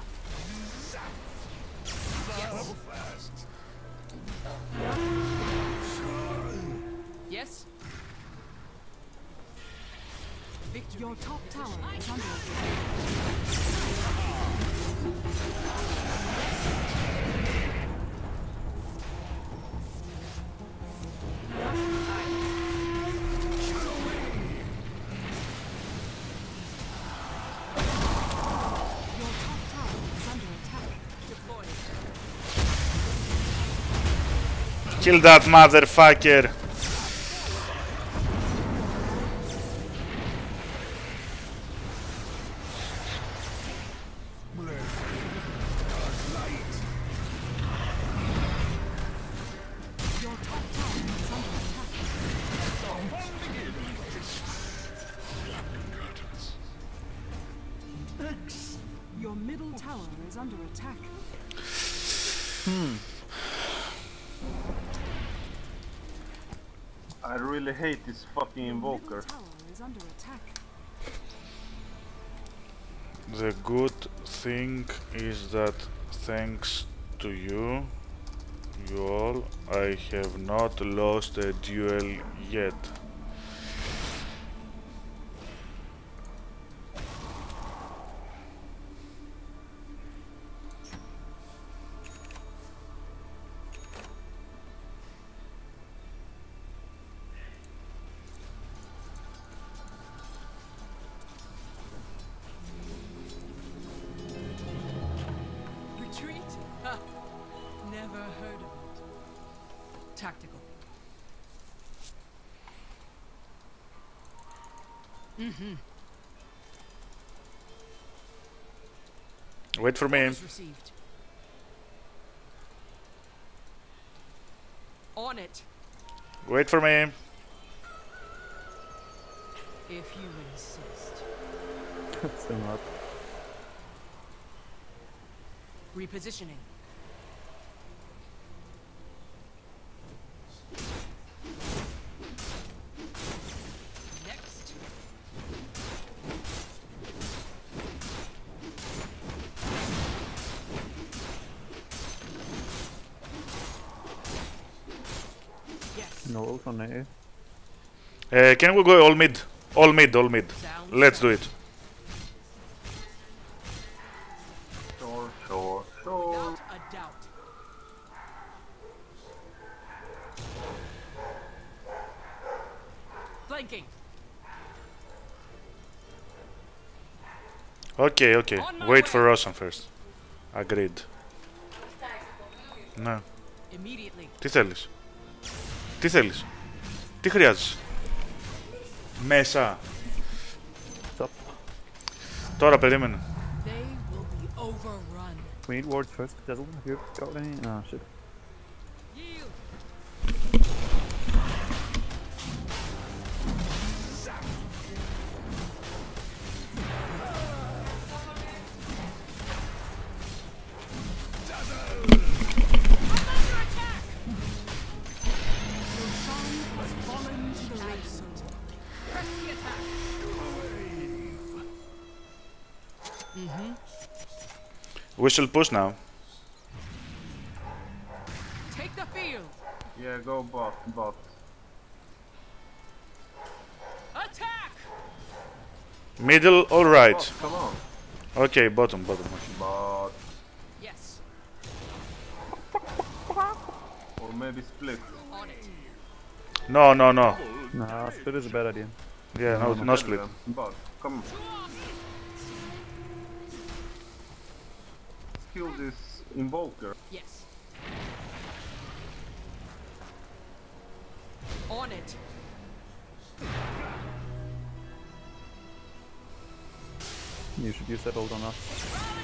Kill that motherfucker! Hate this fucking invoker. middle tower is under attack. The good thing is that thanks to you, you all, I have not lost a duel yet. It. Tactical. Mm-hmm. Wait for me. Received. On it, Wait for me. if you insist. [laughs] Still not. Repositioning. Next. Yes. No ult on A. Uh, can we go all mid? All mid, all mid. Sounds Let's do sound. it. Sure, sure, sure. Without a doubt. Flanking. Okay, okay. On my Wait for way. Roshan first. Agreed. Ναι. Immediately. Τι θέλεις. Τι θέλεις. Τι χρειάζεσαι. Μέσα. Stop. Τώρα περίμενε. We need ward first. Doesn't. Here, got any? No, shit. We should push now. Take the field. Yeah, go bot, bot. Attack. Middle, alright. Bot, come on. Okay, bottom, bottom. okay. Bot. Yes. Or maybe split. On it. No, no, no. Split is a bad idea. Yeah, no, no split. Bot, come on. Kill this invoker. Yes. On it. You should use that ult on us.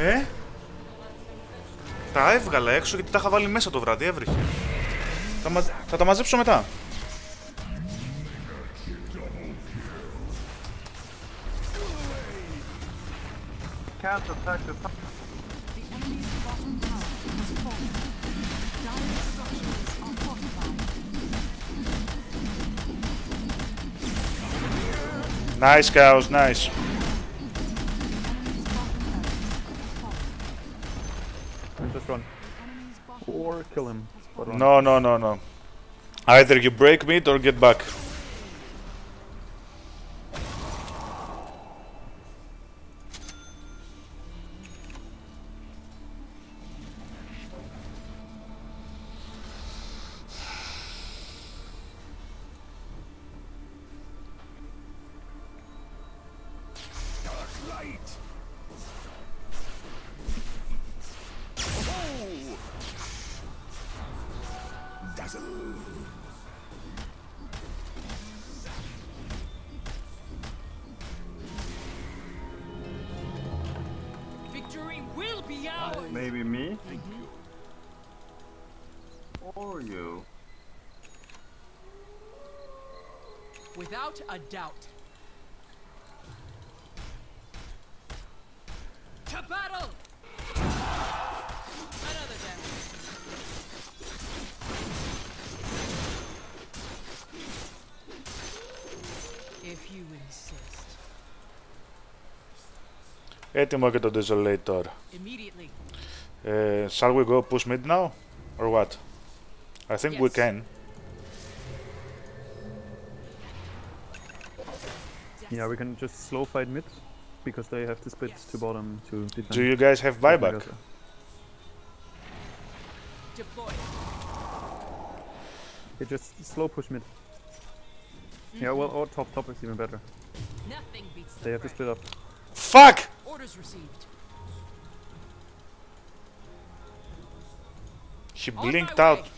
Ε; Τα έβγαλα έξω γιατί τα είχα βάλει μέσα το βράδυ, έβριχε. Θα, μα- θα τα μαζέψω μετά. Can't attack the him. No, no, no, no. Either you break mid or get back. Έτοιμο και το Desolate τώρα. Immediately. Ε, shall we go push mid now? Or what? I think we Yes. can. Yeah, we can just slow fight mid because they have to split Yes. to bottom to defend. Do you guys have buyback? Together. Deploy. They just slow push mid. Yeah, well, or top top is even better. Nothing beats the They have to fray. split up. Fuck! Orders received. He On my blinked out.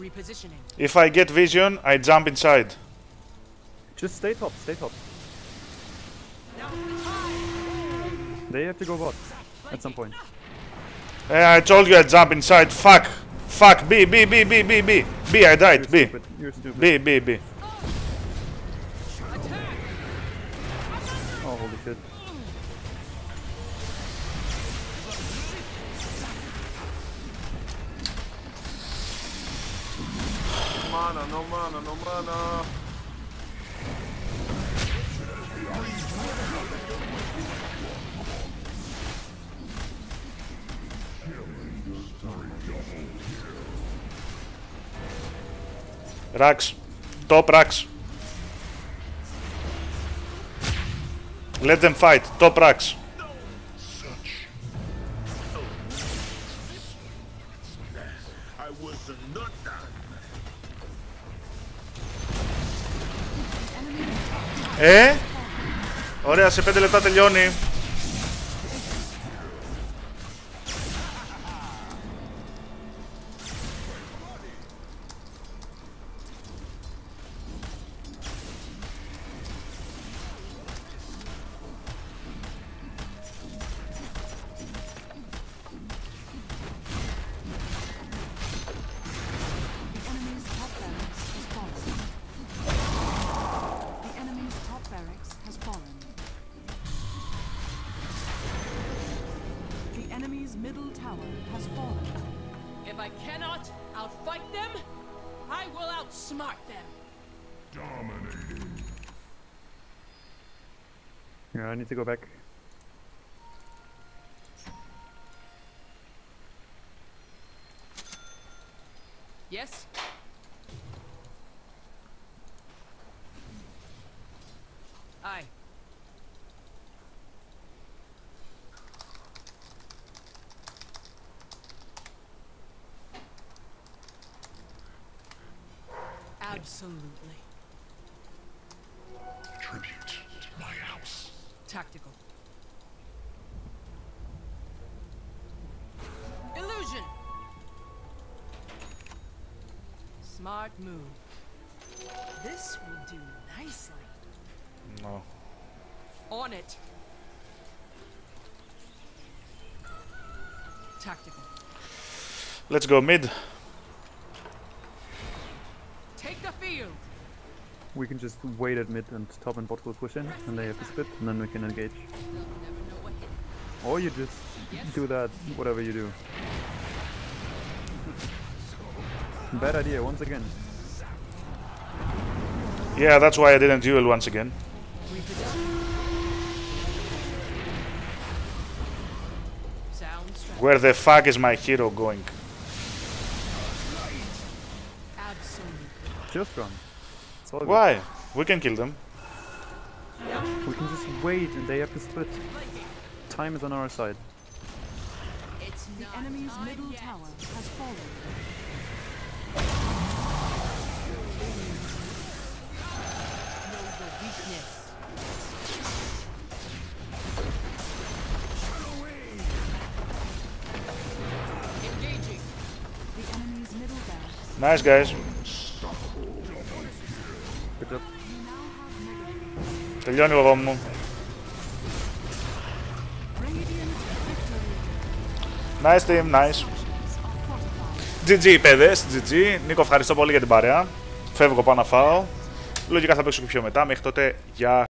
Repositioning. If I get vision, I jump inside. Just stay top, stay top. They have to go bot at some point. Eh, I told you I jump inside. Fuck! Fuck! B, B, B, B, B, B. B, I died. You're B. stupid. You're stupid. B, B, B. Mana, no mana, no mana. Racks. Top racks. Let them fight. Top racks. Ε! Ωραία, σε 5 λεπτά τελειώνει. To go back. Move. This will do nicely. No. On it. Tactical. Let's go mid. Take the field. We can just wait at mid and top and bot will push in, and they have to split, and then we can engage. They'll never know what hit. Or you just do that, whatever you do. Bad idea, once again. Yeah, that's why I didn't duel once again. Where the fuck is my hero going? Just run. It's all good. Why? We can kill them. We can just wait and they have to split. Time is on our side. It's The enemy's middle yet. tower has fallen. Nice guys. Good job. Τελειώνει ο μου. Radiant victory. Nice team, nice. Are fortified. GG παιδες, GG. Νίκο ευχαριστώ πολύ για την παρέα. Φεύγω πάω να φάω. Λογικά θα παίξω και πιο μετά. Μέχρι τότε, γεια.